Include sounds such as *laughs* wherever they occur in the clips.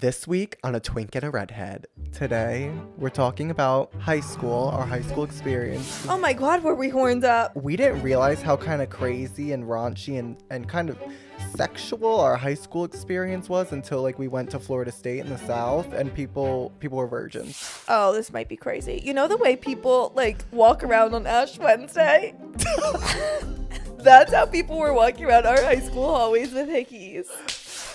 This week on A Twink and a Redhead. Today, we're talking about high school, our high school experience. Oh my god, were we horned up? We didn't realize how kind of crazy and raunchy and, and kind of sexual our high school experience was until like we went to Florida State in the South and people people were virgins. Oh, this might be crazy. You know the way people like walk around on Ash Wednesday? *laughs* That's how people were walking around our high school hallways with hickeys.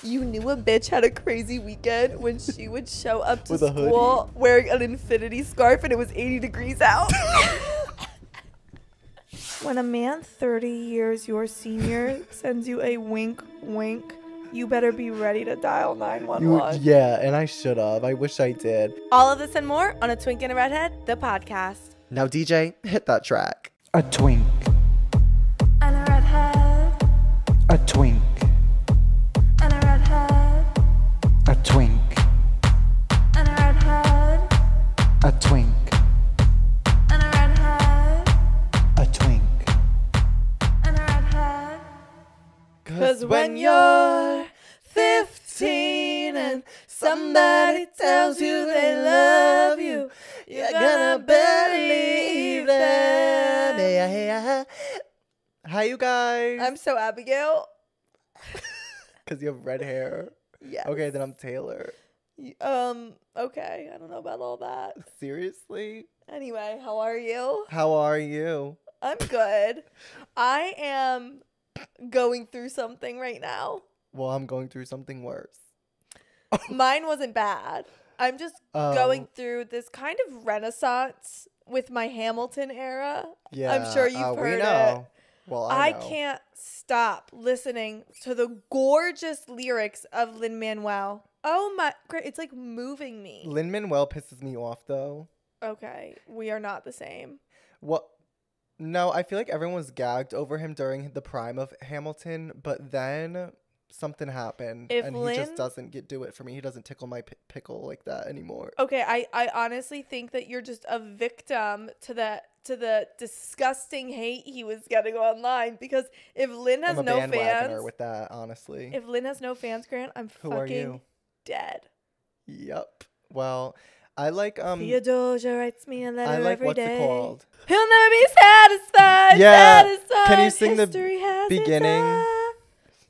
You knew a bitch had a crazy weekend when she would show up *laughs* to With a hoodie. school wearing an infinity scarf and it was 80 degrees out. *laughs* when a man 30 years your senior sends you a wink wink, you better be ready to dial You, 911. yeah, and I should have. I wish I did. All of this and more on A Twink and a Redhead, the podcast. Now, DJ, hit that track. A twink, And a redhead, a twink, twink, and a redhead, a twink, and a redhead, a twink. and a redhead. Cause when you're 15 and somebody tells you they love you, you're gonna believe them. Hi, you guys. I'm so Abigail. *laughs* Because you have red hair. Yeah. Okay, then I'm Taylor. Um, okay. I don't know about all that. Seriously? Anyway, how are you? How are you? I'm good. I am going through something right now. Well, I'm going through something worse. *laughs* Mine wasn't bad. I'm just Oh. going through this kind of renaissance with my Hamilton era. Yeah. I'm sure you've uh, heard we it. Well, I, I, can't stop listening to the gorgeous lyrics of Lin Manuel. Oh my! It's like moving me. Lin Manuel pisses me off though. Okay, we are not the same. What? No, I feel like everyone was gagged over him during the prime of Hamilton, but then something happened, If and he Lin- just doesn't get do it for me. He doesn't tickle my pi pickle like that anymore. Okay, I, I honestly think that you're just a victim to the to the disgusting hate he was getting online because if Lin has no fans, with that, honestly. if Lin has no fans, Grant, I'm Who fucking dead. Yep. Well, I like um. Theodosia writes me a letter I like every what's day. it called? He'll never be satisfied. Yeah. satisfied. Can you sing the History its beginning?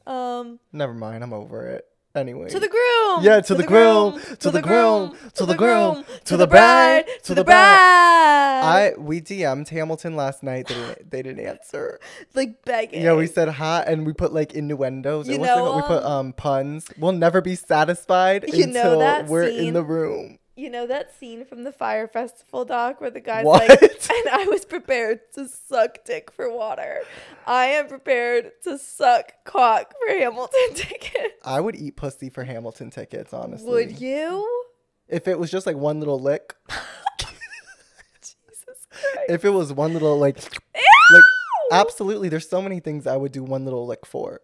Um, Never mind. I'm over it. Anyway. to the groom. Yeah, to the groom, to the groom, to the groom, to the bride, to the bride. I we DM'd Hamilton last night. They didn't, they didn't answer. like begging. Yeah, we said hot and we put like innuendos. You know, called? we put um puns. We'll never be satisfied You know until that we're scene? in the room. You know that scene from the Fyre Festival doc where the guy's What? like, *laughs* and I was prepared to suck dick for water. I am prepared to suck cock for Hamilton *laughs* tickets. I would eat pussy for Hamilton tickets, honestly. Would you? If it was just like one little lick. *laughs* Jesus Christ. If it was one little like Ew! like absolutely there's so many things I would do one little lick for.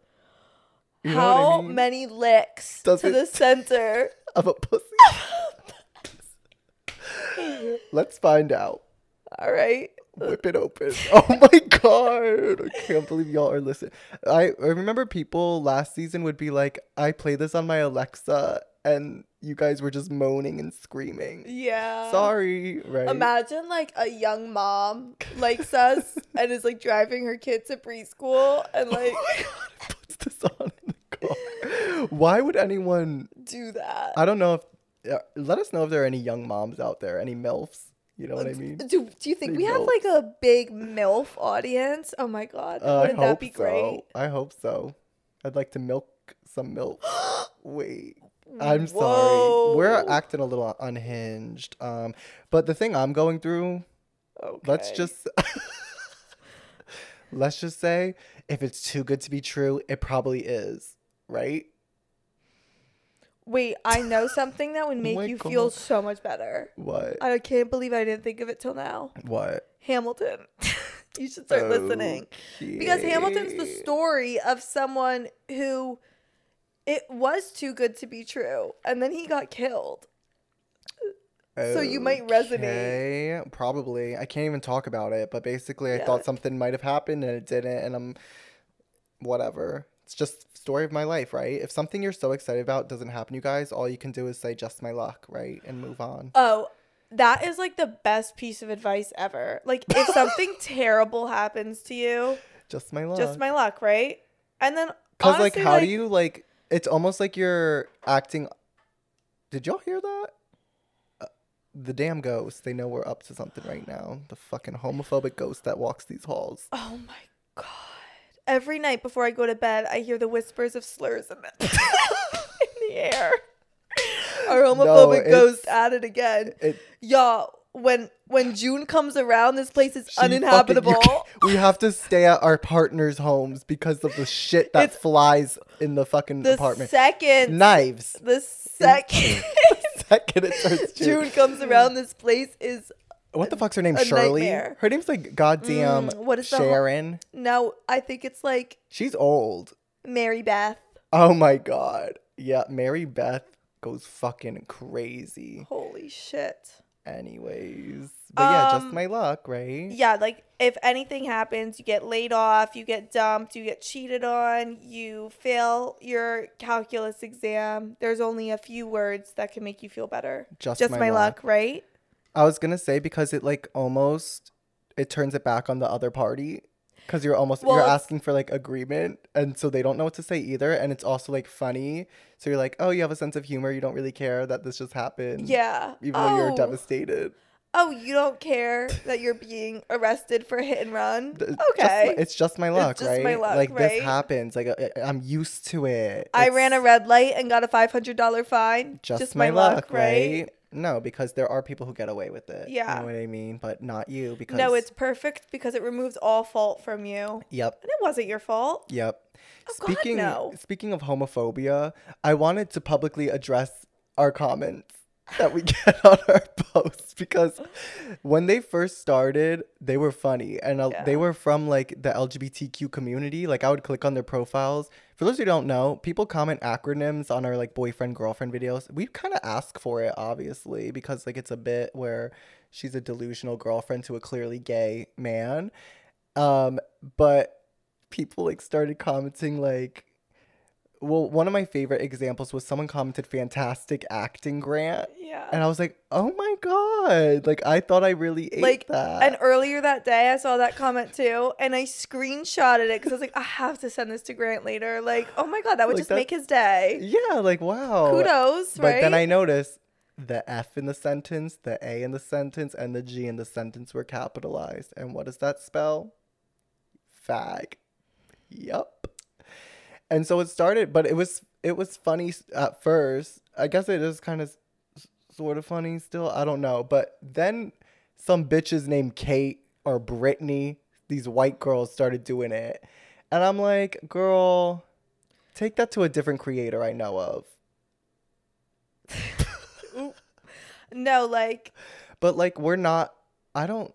You How I mean? many licks Does to the center? of a pussy. *laughs* Let's find out. All right. Whip it open. *laughs* Oh my god. I can't believe y'all are listening. I, I remember people last season would be like, I play this on my Alexa and you guys were just moaning and screaming. Yeah. Sorry, right? Imagine like a young mom likes us *laughs* and is like driving her kid to preschool and oh like oh my god, puts this on in the car. Why would anyone do that. I don't know if let us know if there are any young moms out there, any MILFs. You know what I mean? Do, do you think They we have like a big MILF audience? Oh my god. Uh, I Wouldn't that hope be so. great? I hope so. I'd like to milk some milk. *gasps* Wait. I'm Whoa. sorry. We're acting a little unhinged. Um, but the thing I'm going through, let's just *laughs* let's just say if it's too good to be true, it probably is, right? Wait, I know something that would *laughs* oh make my you feel so much better. What? I can't believe I didn't think of it till now. what? Hamilton. *laughs* you should start listening. Because Hamilton's the story of someone who it was too good to be true and then he got killed. So you might resonate. Probably. I can't even talk about it, but basically I Yeah. thought something might have happened and it didn't and I'm whatever. It's just story of my life, right? If something you're so excited about doesn't happen, you guys, all you can do is say just my luck, right? And move on. Oh, that is like the best piece of advice ever. Like if *laughs* something terrible happens to you, Just my luck. just my luck, right? And then Cuz like how do you like it's almost like you're acting Did y'all hear that? Uh, the damn ghost. They know we're up to something right now. The fucking homophobic ghost that walks these halls. Oh my god. Every night before I go to bed, I hear the whispers of slurs in the, *laughs* in the air. Our homophobic ghost it's- at it again. It Y'all, when when June comes around, this place is she fucking- uninhabitable. we have to stay at our partners' homes because of the shit that It's- flies in the fucking the apartment. second Knives. the *laughs* second Second it turns June. June comes around, this place is What the fuck's her name? Shirley. nightmare. Her name's like goddamn Mm, what is the ho- Sharon. now I think it's like She's old. Mary Beth. Oh my god. Yeah, Mary Beth goes fucking crazy. Holy shit. Anyways, but yeah, just Um, my luck, right? Yeah, like if anything happens, you get laid off, you get dumped, you get cheated on, you fail your calculus exam. There's only a few words that can make you feel better. Just Just my my, luck. luck. right? I was gonna say because it like almost it turns it back on the other party because you're almost Well, you're asking for like agreement and so they don't know what to say either and it's also like funny so you're like oh you have a sense of humor you don't really care that this just happened Yeah. even though you're Oh. devastated Oh, you don't care that you're being arrested for hit and run? Th- just Okay. it's just my luck just right my luck, like right? this happens like I, I'm used to it I ran a red light and got a five hundred dollar fine. just, my, luck, right? No because there are people who get away with it Yeah. you know what I mean but not you because No, it's perfect because it removes all fault from you. yep And it wasn't your fault. Yep. Oh, God, speaking no. speaking of homophobia, I wanted to publicly address our comments that we *laughs* get on our posts because when they first started, they were funny and uh, they were from like the LGBTQ community. Like I would click on their profiles. For those who don't know, people comment acronyms on our like boyfriend girlfriend videos. We kind of ask for it obviously because like it's a bit where she's a delusional girlfriend to a clearly gay man. Um but people like started commenting like well one of my favorite examples was someone commented fantastic acting grant. Yeah. and i was like oh my god. Like i thought i really ate like that. and earlier that day i saw that comment too and i screenshotted it because i was like i have to send this to grant later. Like oh my god that would Like just that- make his day. Yeah like wow. Kudos but right? Then i noticed the f in the sentence the a in the sentence and the g in the sentence were capitalized. And what does that spell? Fag. Yup and so it started but it was it was funny at first. I guess it is kind of sort of funny still i don't know. But then some bitches named kate or brittany these white girls started doing it. And i'm like girl take that to a different creator i know of. *laughs* No like but like we're not i don't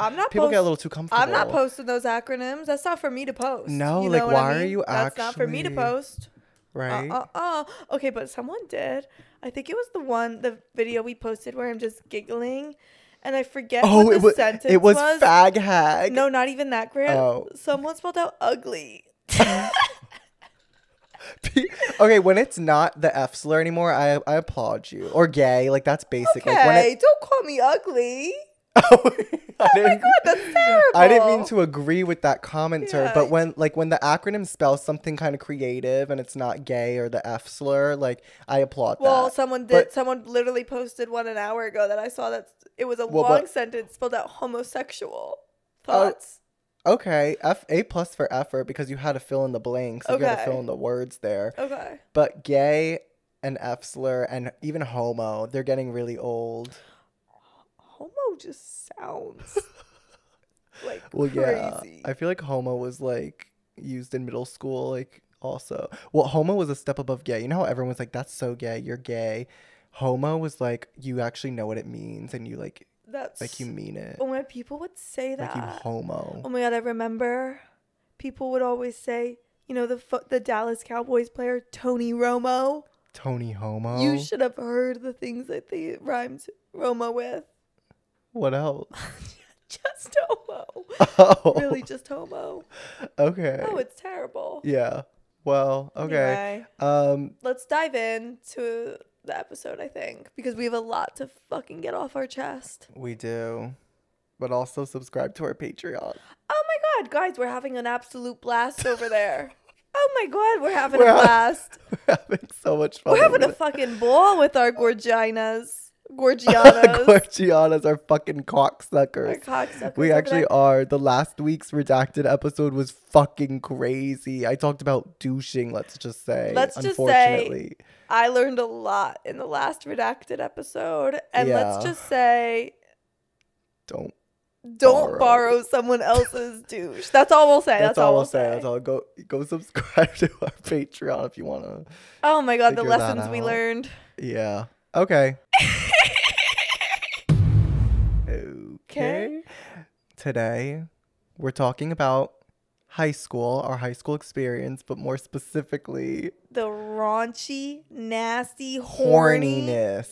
i'm not people post- get a little too comfortable i'm not posting those acronyms. That's not for me to post No, you like, know what why I are mean? you that's not for me to post. Right? Uh, uh, uh. okay but someone did. I think it was the one the video we posted where i'm just giggling and i forget oh what it the was sentence it was, was. fag hag. No not even that grant. Oh. someone spelled out ugly. *laughs* Okay when it's not the f slur anymore i i applaud you. Or gay like that's basic Okay, like when it don't call me ugly. *laughs* oh I *laughs* oh didn't, that's terrible. I didn't mean to agree with that commenter, Yeah. but when like when the acronym spells something kind of creative and it's not gay or the F slur, like I applaud Well, that. someone did. But- someone literally posted one an hour ago that I saw that it was a Well, long but- sentence spelled out homosexual. Oh, Thoughts? Okay, F A plus for effort because you had to fill in the blanks. You got to fill in the words there. okay. But gay and F slur and even homo, they're getting really old. Homo just sounds *laughs* like Well, yeah. I feel like homo was like used in middle school, like also. Well, homo was a step above gay. You know how everyone's like, "That's so gay, you're gay." Homo was like, you actually know what it means, and you like, That's like you mean it, Oh my, people would say like that. you homo. Oh my god, I remember people would always say, you know, the fo- the Dallas Cowboys player Tony Romo. Tony homo. You should have heard the things that they rhymed Romo with. What else? *laughs* just homo. Oh, Really, just homo. okay. Oh, it's terrible. yeah. Well, okay. Anyway, Um, let's dive into the episode, I think, because we have a lot to fucking get off our chest. we do, but also subscribe to our Patreon. Oh my god, guys, we're having an absolute blast over there. *laughs* Oh my god, we're having We're a ha- blast. *laughs* We're having so much fun. We're having a fucking ball with our Gorgianas. Gorgianas. *laughs* Gorgianas are fucking cocksuckers. cocksuckers We actually are. The last week's redacted episode was fucking crazy. I talked about douching, let's just say. Let's just say-. I learned a lot in the last redacted episode. And let's just say Don't. don't Borrow. borrow someone else's *laughs* douche. That's all we'll say. That's, That's, all we'll we'll say. That's all. Go go subscribe *laughs* to our Patreon if you wanna. Oh my god, the lessons we learned. Yeah. Okay. Okay. Today, we're talking about high school, our high school experience, but more specifically, The raunchy, nasty, horniness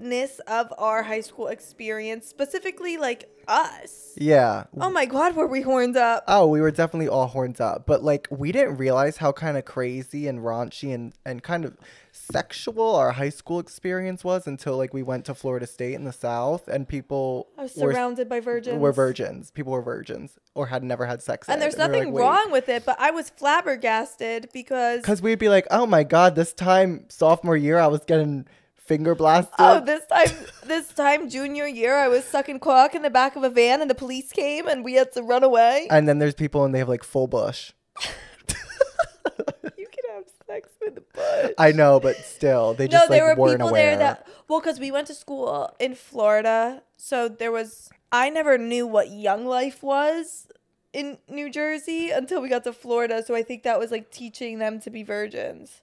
horniness. of our high school experience, specifically like us. Yeah. Oh my god, were we horned up? Oh, we were definitely all horned up, but like we didn't realize how kind of crazy and raunchy and and kind of sexual our high school experience was until like we went to Florida State in the South and people I was were surrounded by virgins. were virgins. People were virgins or had never had sex. And there's nothing wrong with it, but I was flabbergasted because Because we'd be like, oh my god, this time sophomore year I was getting finger blasted. oh, this time this time junior year I was sucking cock in the back of a van and the police came and we had to run away. and then there's people and they have like full bush. *laughs* you can have sex with the butt. I know, but still, they no, just there like were weren't people aware. there that well, because we went to school in Florida, so there was. I never knew what young life was in New Jersey until we got to Florida. So I think that was like teaching them to be virgins.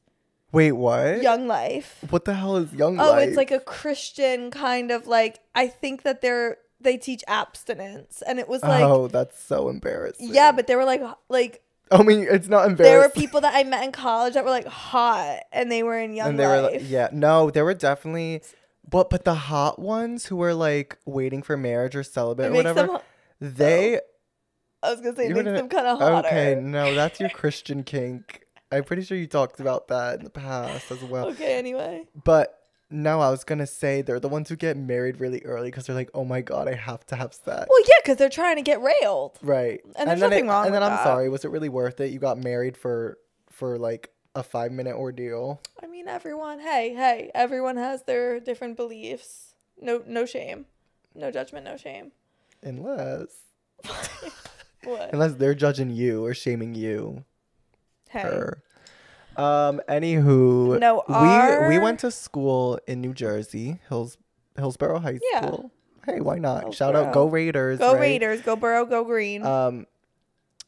Wait, what? Young life. What the hell is young Oh, life? Oh, it's like a Christian kind of like. I think that they're they teach abstinence, and it was like. oh, that's so embarrassing. Yeah, but they were like like I mean, it's not embarrassing. there were people that I met in college that were like hot and they were in young and they life. were like, yeah, no, there were definitely, but but the hot ones who were like waiting for marriage or celibate It or whatever, them they oh, I was gonna say makes them kind of hotter. okay, no, that's your Christian kink. I'm pretty sure you talked about that in the past as well. *laughs* Okay, anyway. But no, I was gonna say they're the ones who get married really early because they're like, oh my god, I have to have sex. Well, yeah, because they're trying to get railed. Right. And there's then nothing it, wrong And then I'm that. sorry, was it really worth it? You got married for for like a five minute ordeal. I mean, everyone. Hey, hey, everyone has their different beliefs. No, no shame, no judgment, no shame. Unless *laughs* What? *laughs* unless they're judging you or shaming you. Hey. Her. Um, anywho, No, we we went to school in New Jersey, Hills Hillsborough High Yeah. School. Hey, why not? Shout out, go Raiders! Go right? Raiders, go Burrow, go Green. Um,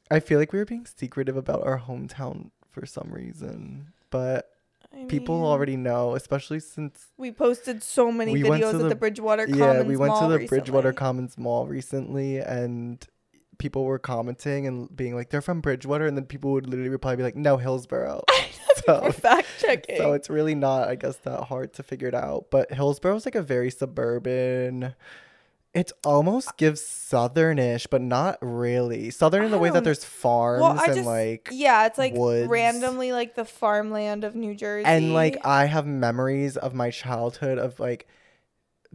I feel like we were being secretive about our hometown for some reason, but I people mean, already know, especially since We posted so many We videos at the- the Bridgewater yeah, we went Mall to the Bridgewater. Commons Mall recently, and people were commenting and being like, "They're from Bridgewater," and then people would literally reply, "Be like, no, Hillsborough." *laughs* So, fact *laughs* checking. so it's really not, I guess, that hard to figure it out. But Hillsborough's like a very suburban. It almost uh gives southernish, but not really southern in the way that um, there's farms well, I and just like yeah, it's like woods. randomly like the farmland of New Jersey. and like I have memories of my childhood of like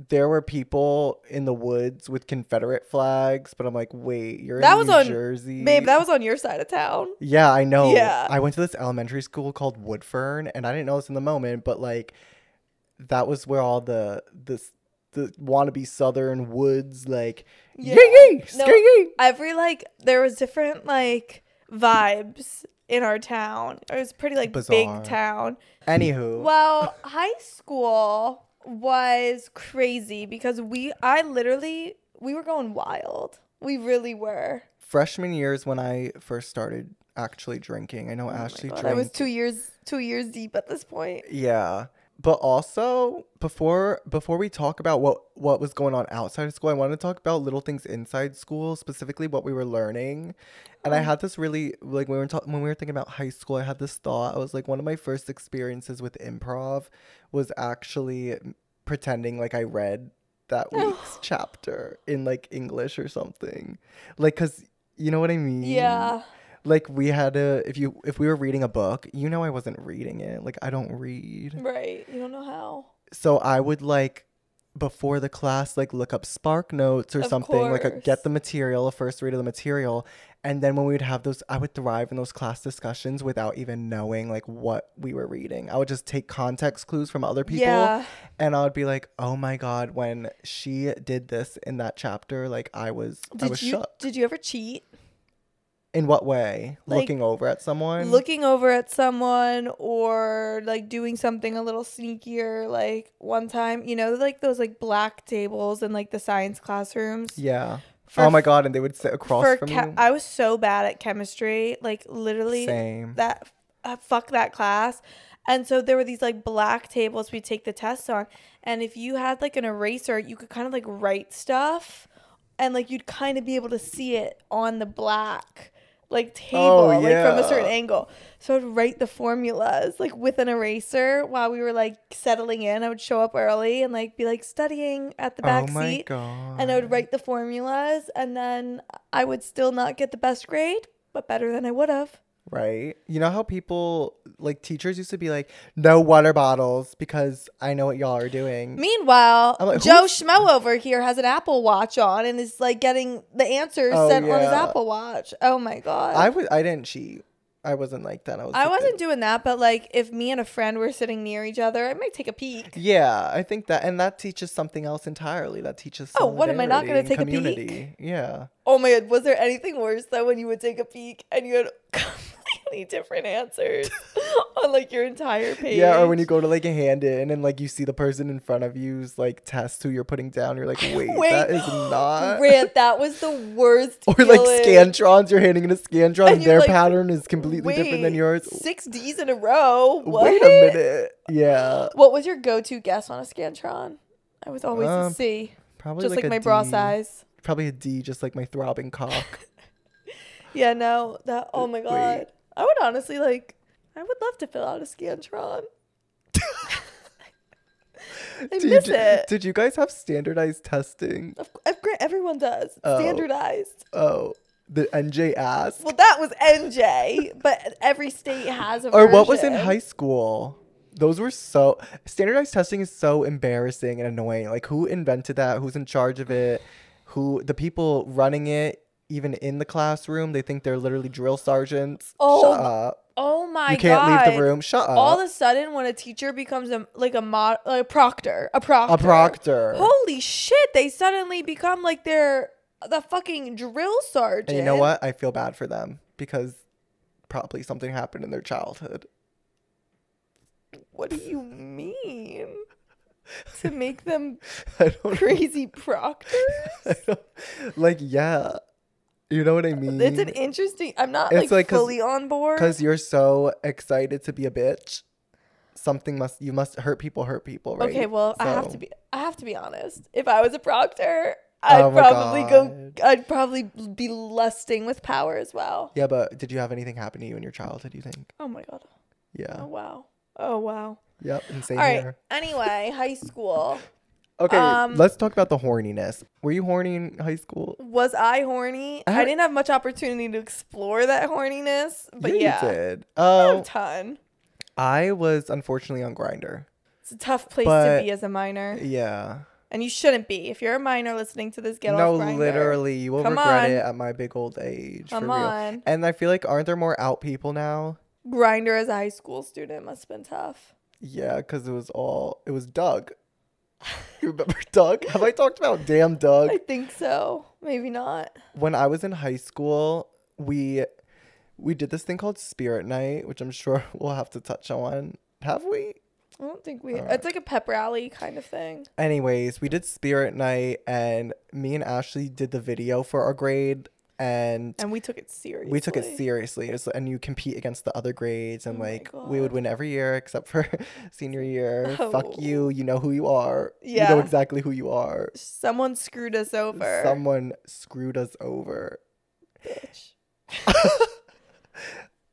there were people in the woods with Confederate flags, but I'm like, wait, you're That in was New on- Jersey, babe, that was on your side of town. yeah, I know. Yeah. I went to this elementary school called Woodfern, and I didn't know this in the moment, but like that was where all the this the wannabe Southern woods like Yeah. yee yee No, skee Every like there was different like vibes in our town. It was pretty like Bizarre. big town. Anywho, Well, high school was crazy because we I literally we were going wild. We really were. freshman years when I first started actually drinking. I know Oh Ashley drank. I was two years two years deep at this point. Yeah. But also before before we talk about what what was going on outside of school, I want to talk about little things inside school, specifically what we were learning. And I Oh. had this really like when we were ta- when we were thinking about high school, I had this thought. I was like one of my first experiences with improv was actually pretending like I read that *sighs* week's chapter in like English or something. Like, cause you know what I mean? Yeah. Like we had to if you if we were reading a book, you know I wasn't reading it. Like I don't read. Right. You don't know how. So I would like before the class like look up spark notes or Of something like a, get the material a first read of the material and then when we would have those i would thrive in those class discussions without even knowing like what we were reading i would just take context clues from other people Yeah. and i would be like oh my god when she did this in that chapter like i was i was you shook did you ever cheat? In what way? Like, looking over at someone? Looking over at someone or like doing something a little sneakier like one time, you know, like those like black tables in like the science classrooms. yeah. For oh my god and they would sit across For from you? I was so bad at chemistry, like literally same. that uh, fuck that class. And so there were these like black tables we take the tests on, and if you had like an eraser, you could kind of like write stuff, and like you'd kind of be able to see it on the black like table, Oh, like from a certain angle. So I'd write the formulas like with an eraser while we were like settling in. I would show up early and like be like studying at the oh back oh seat god and I would write the formulas, and then I would still not get the best grade, but better than I would have. Right. You know how people like teachers used to be like, no water bottles because I know what y'all are doing. Meanwhile, like, Joe Schmo over here has an Apple Watch on and is like getting the answers Oh, sent on his. Apple Watch. Oh my god. I didn't cheat. I wasn't like that. I was I wasn't doing that, but like if me and a friend were sitting near each other, I might take a peek. Yeah, I think that and that teaches something else entirely. That teaches Oh, what, am I not gonna and take a peek? Yeah. Oh my god, was there anything worse than when you would take a peek and you had *laughs* *laughs* completely different answers *laughs* on like your entire page? Yeah, or when you go to like a hand in and like you see the person in front of you's like test who you're putting down, you're like, wait, Wait, that is not *gasps* Rant, that was the worst. *laughs* Or like feeling. scantrons, you're handing in a scantron And their like, pattern is completely different than yours. Six D's in a row. What? Wait a minute. Yeah. What was your go-to guess on a Scantron? I was always a Um, C, Probably just like, a my bra size. Probably a D, just like my throbbing cock. Yeah, no, that. Oh my Wait. I would honestly like. I would love to fill out a Scantron. *laughs* I did, miss you, it. did you guys have standardized testing? Of, of, course, everyone does. Oh. Standardized. Oh, the NJ ASK. Well, that was NJ, but every state has a or what was in high school? Those were so standardized testing is so embarrassing and annoying. Like who invented that? Who's in charge of it? Who the people running it? Even in the classroom, they think they're literally drill sergeants. Oh Shut up! Oh my god. you can't god! leave the room. Shut up! All of a sudden, when a teacher becomes a like a mod, like a proctor, a proctor, a proctor. Holy shit! They suddenly become like they're the fucking drill sergeant. And you know what? I feel bad for them because probably something happened in their childhood. What do you mean? to make them *laughs* crazy proctors? *laughs* Like yeah. You know what I mean? It's an interesting. I'm not It's like, like fully on board. Cuz you're so excited to be a bitch. Something must you must hurt people hurt people, right? Okay, well, I have to be. I have to be honest. If I was a proctor, oh I'd Oh probably go. I'd probably be lusting with power as well. Yeah, but did you have anything happen to you in your childhood, you think? Oh my god. Yeah. Oh wow. Oh wow. Yep, All right. here. Anyway, high school. *laughs* Okay, Um, let's talk about the horniness. Were you horny in high school? Was I horny? I, I- didn't have much opportunity to explore that horniness, but you yeah, did. not a ton. I was unfortunately on Grindr. It's a tough place But- to be as a minor, Yeah. and you shouldn't be. If you're a minor listening to this, get no, off literally, you will Come regret on. it at my big old age. Come for real. on, And I feel like aren't there more out people now? Grindr as a high school student must have been tough. Yeah, because it was all it was Doug. You remember Doug? Have I talked about damn Doug? I think so. Maybe not. When I was in high school, we we did this thing called Spirit Night, which I'm sure *laughs* we'll have to touch on. Have we? I don't think we. It's like a pep rally kind of thing. Anyways, we did Spirit Night, and me and Ashley did the video for our grade, and And we took it seriously. we took it seriously. It's, and you compete against the other grades, and Oh like we would win every year except for *laughs* senior year. Oh. Fuck you. You know who you are. You Yeah. know exactly who you are. Someone screwed us over. Someone screwed us over, Bitch. *laughs*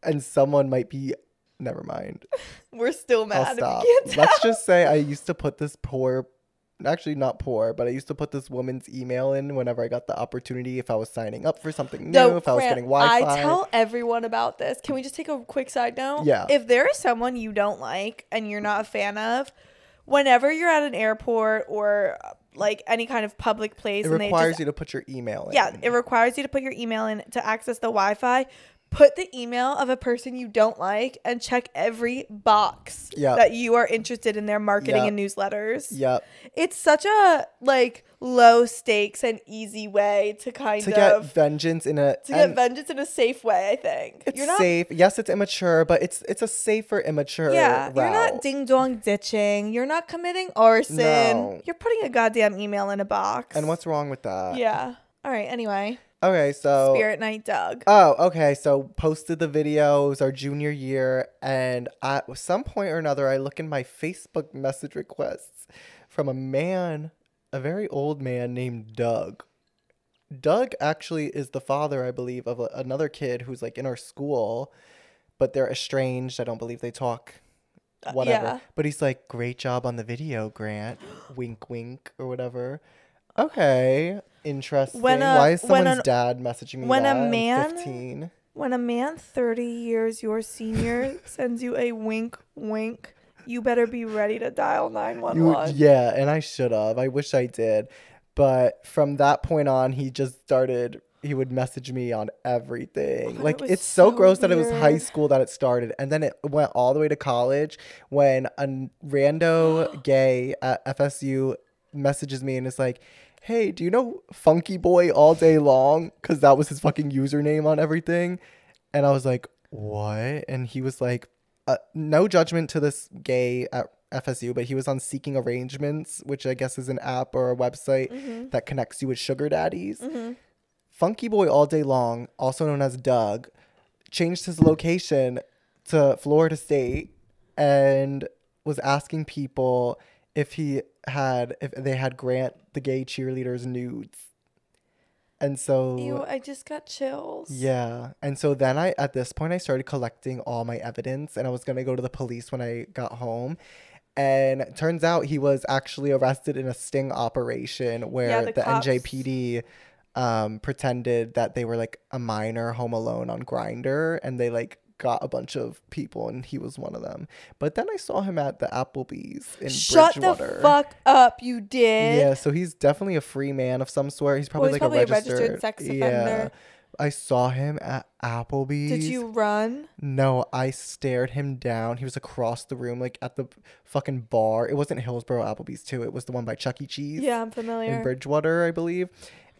and someone might be. Never mind. *laughs* We're still I'll mad if stop. Let's just say I used to put this poor actually not poor, but I used to put this woman's email in whenever I got the opportunity if I was signing up for something new, No, if I was getting Wi-Fi. I tell everyone about this. Can we just take a quick side note? Yeah. If there is someone you don't like and you're not a fan of, whenever you're at an airport or like any kind of public place, it and they requires just you to put your email in. yeah, it requires you to put your email in to access the Wi-Fi. Put the email of a person you don't like and check every box Yep. that you are interested in their marketing Yep. and newsletters. Yep. It's such a like low stakes and easy way to kind To get vengeance in a to get vengeance in a safe way. I think it's you're not. safe. Yes, it's immature, but it's it's a safer immature. Yeah, you're not ding dong ditching. You're not committing arson. No. You're putting a goddamn email in a box. And what's wrong with that? Yeah. All right. Anyway, Okay, so Spirit Night, Doug. Oh, okay. So posted the videos our junior year, and at some point or another, I look in my Facebook message requests from a man, a very old man named Doug. Doug actually is the father, I believe, of a, another kid who's like in our school, but they're estranged. I don't believe they talk. Whatever. Uh, yeah. But he's like, great job on the video, Grant. *gasps* wink, wink, or whatever. Okay, interesting. When a- Why is someone's dad messaging me when a man- 15. When a man 30 years your senior *laughs* sends you a wink, wink, you better be ready to dial 911. yeah, and I should have. I wish I did. But from that point on, he just started. He would message me on everything. Oh, like it it's so, so gross that it was high school that it started, and then it went all the way to college when a rando *gasps* gay at FSU messages me and is like, "Hey, do you know Funky Boy all day long?" Because that was his fucking username on everything, and I was like, "What?" And he was like, uh, "No judgment to this gay at FSU, but he was on Seeking Arrangements, which I guess is an app or a website Mm-hmm. that connects you with sugar daddies." Funky Boy All Day Long, also known as Doug, changed his location to Florida State and was asking people if he had if they had Grant the gay cheerleader's nudes. And so Ew, I just got chills. yeah. And so then I at this point I started collecting all my evidence and I was going to go to the police when I got home. And it turns out he was actually arrested in a sting operation where the the, cops- NJPD um pretended that they were like a minor home alone on Grindr and they like got a bunch of people and he was one of them. But then I saw him at the Applebee's in Shut Bridgewater. the fuck up, you did. Yeah, so he's definitely a free man of some sort. He's probably he's like probably a a registered, sex sex Yeah. I saw him at Applebee's. Did you run? No, I stared him down. He was across the room, like at the fucking bar. It wasn't Hillsborough Applebee's too. It was the one by Chuck E. Cheese Yeah, I'm familiar. in. Bridgewater, I believe.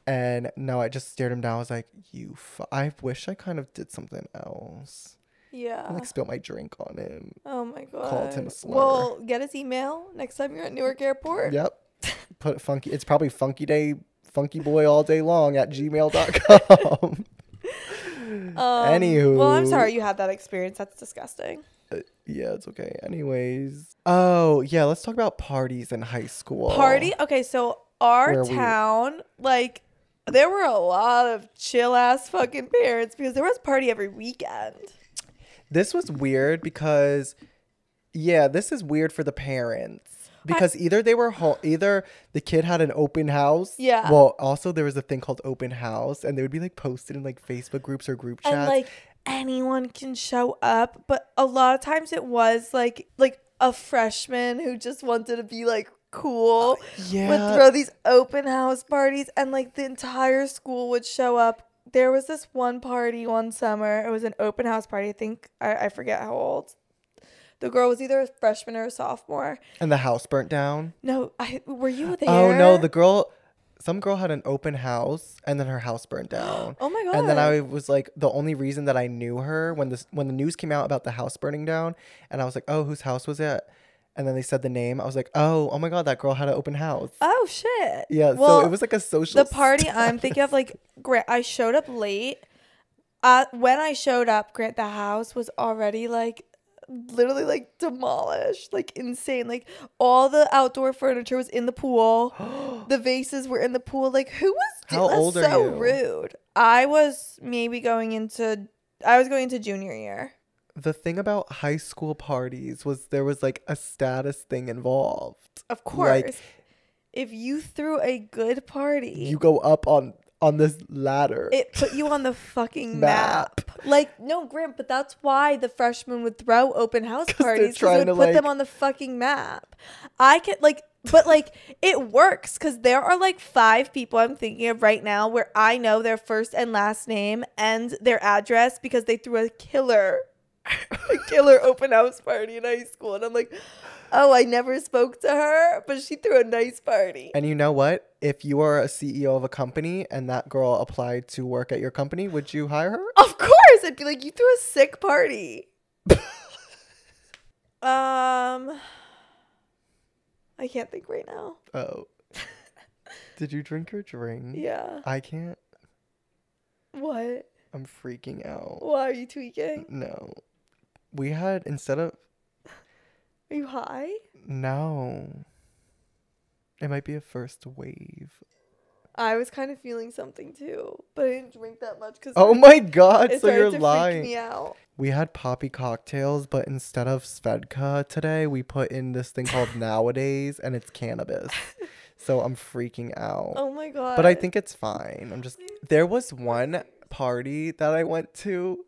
And no, I just stared him down. I was like, "You, fu- I wish I kind of did something else." I yeah. like spilled my drink on him. Oh my god. called him a slur. Well, get his email next time you're at Newark Airport. Yep. *laughs* Put funky. It's probably funky day, funky boy all day long at gmail.com. *laughs* Um, Anywho. Well, I'm sorry you had that experience. That's disgusting. Uh, yeah, it's okay. Anyways. Oh, yeah, let's talk about parties in high school. Party? Okay, so our Where we- town, like, there were a lot of chill ass fucking parents because there was party every weekend. This was weird because, yeah, this is weird for the parents. Because either they were home, either the kid had an open house. Yeah. Well, also there was a thing called open house, and they would be like posted in like Facebook groups or group chats. and like anyone can show up but a lot of times it was like like a freshman who just wanted to be like cool yeah. would throw these open house parties and like the entire school would show up there was this one party one summer it was an open house party i think i, I forget how old the girl was either a freshman or a sophomore and the house burnt down. no i were you there Oh no, the girl some girl had an open house and then her house burned down. *gasps* oh my god And then I was like the only reason that I knew her when this when the news came out about the house burning down and I was like, "Oh, whose house was it?" And then they said the name. I was like, "Oh, oh my god, that girl had an open house." oh shit yeah, well, so it was like a social the party I'm thinking of, like *laughs* Grant. I showed up late. Uh, when I showed up, Grant, the house was already like literally like demolished, like insane. Like all the outdoor furniture was in the pool. *gasps* the vases were in the pool. Like who was? How that's old are so you? rude. I was maybe going into. I was going into junior year. The thing about high school parties was there was like a status thing involved. Of course. Like, if you threw a good party, You go up on on this ladder. it put you on the fucking *laughs* Map. map. Like, no, Grant, but that's why the freshmen would throw open house parties because it would to, put them on the fucking map. I can like, but like, it works because there are like five people I'm thinking of right now where I know their first and last name and their address because they threw a killer, *laughs* a killer open house party in high school, and I'm like. Oh, I never spoke to her, but she threw a nice party. and you know what? If you are a CEO of a company and that girl applied to work at your company, would you hire her? Of course, I'd be like, you threw a sick party. *laughs* um, I can't think right now. Oh. Did you drink your drink? *laughs* Yeah. I can't. What? I'm freaking out. Why are you tweaking? No. We had instead of Are you high? no. It might be a first wave. I was kind of feeling something too, but I didn't drink that much because Oh my god, so you're lying. me out. We had poppy cocktails, but instead of Svedka today, we put in this thing called *laughs* nowadays and it's cannabis. So I'm freaking out. Oh my god! But I think it's fine. I'm just there was one party that I went to.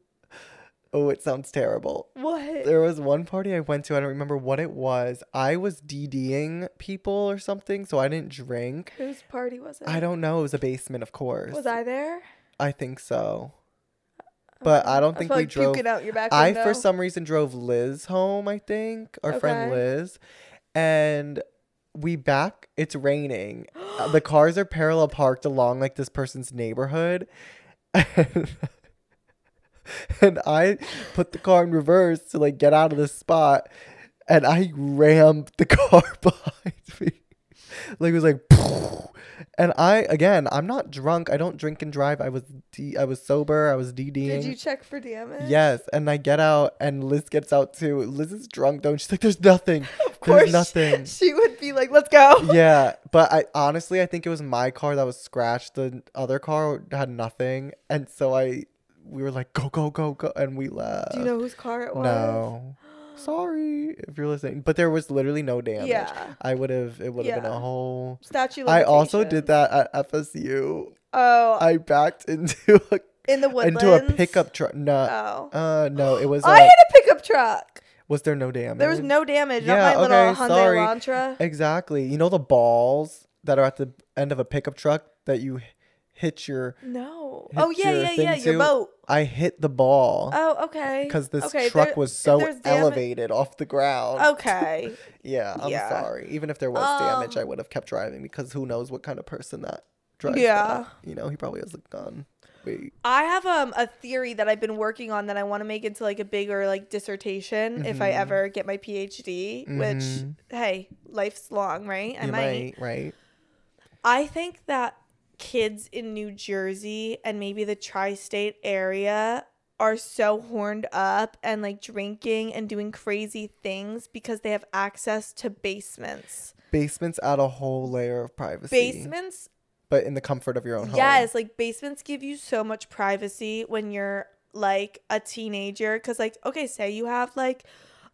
Oh, it sounds terrible. what? There was one party I went to. I don't remember what it was. I was DDing people or something, so I didn't drink. Whose party was it? I don't know. It was a basement, of course. Was I there? I think so. Um, but I don't I think we like drove. out your back I window. for some reason drove Liz home. I think our friend Liz, and we back. It's raining. *gasps* The cars are parallel parked along like this person's neighborhood, *laughs* *laughs* and, I put the car in reverse to like get out of the spot, and I rammed the *laughs* car behind me. Like it was like. *laughs* And I again, I'm not drunk. I don't drink and drive. I was D, I was sober. I was DDing. Did you check for damage? Yes, and I get out, and Liz gets out too. Liz is drunk though, and she's like, "There's nothing. Of course, There's nothing." She would be like, "Let's go." yeah, but I honestly, I think it was my car that was scratched. The other car had nothing, and so I, we were like, "Go, go, go, go," and we left. Do you know whose car it was? No, *gasps* sorry if you're listening, but there was literally no damage. Yeah. I would have. It would have been a whole. Statue. I also did that at FSU. Oh, I backed into a in the woodlands. *laughs* into a pickup truck. No, Oh. uh, no, it was. I uh, had a pickup truck. Was there no damage? There was no damage. Yeah, not my little Hyundai sorry. Elantra. Exactly. You know the balls that are at the end of a pickup truck that you hit your. No. hit Oh yeah, your yeah, yeah. Your boat. I hit the ball Oh, okay. because this okay, truck there- was so damage- elevated off the ground. Okay. *laughs* Yeah, I'm Yeah. sorry. Even if there was damage, I Um, would have kept driving because who knows what kind of person that drives. Yeah. that. You know, he probably has a gun. Wait. I have um a theory that I've been working on that I want to make into like a bigger like dissertation if I Mhm. ever get my PhD. Which Mhm. hey, life's long, right? I you might. might, right? I think that kids in New Jersey and maybe the tri state area are so horned up and like drinking and doing crazy things because they have access to basements. Basements add a whole layer of privacy. Basements, but in the comfort of your own home. yes, like basements give you so much privacy when you're like a teenager. Cause, like, okay, say you have like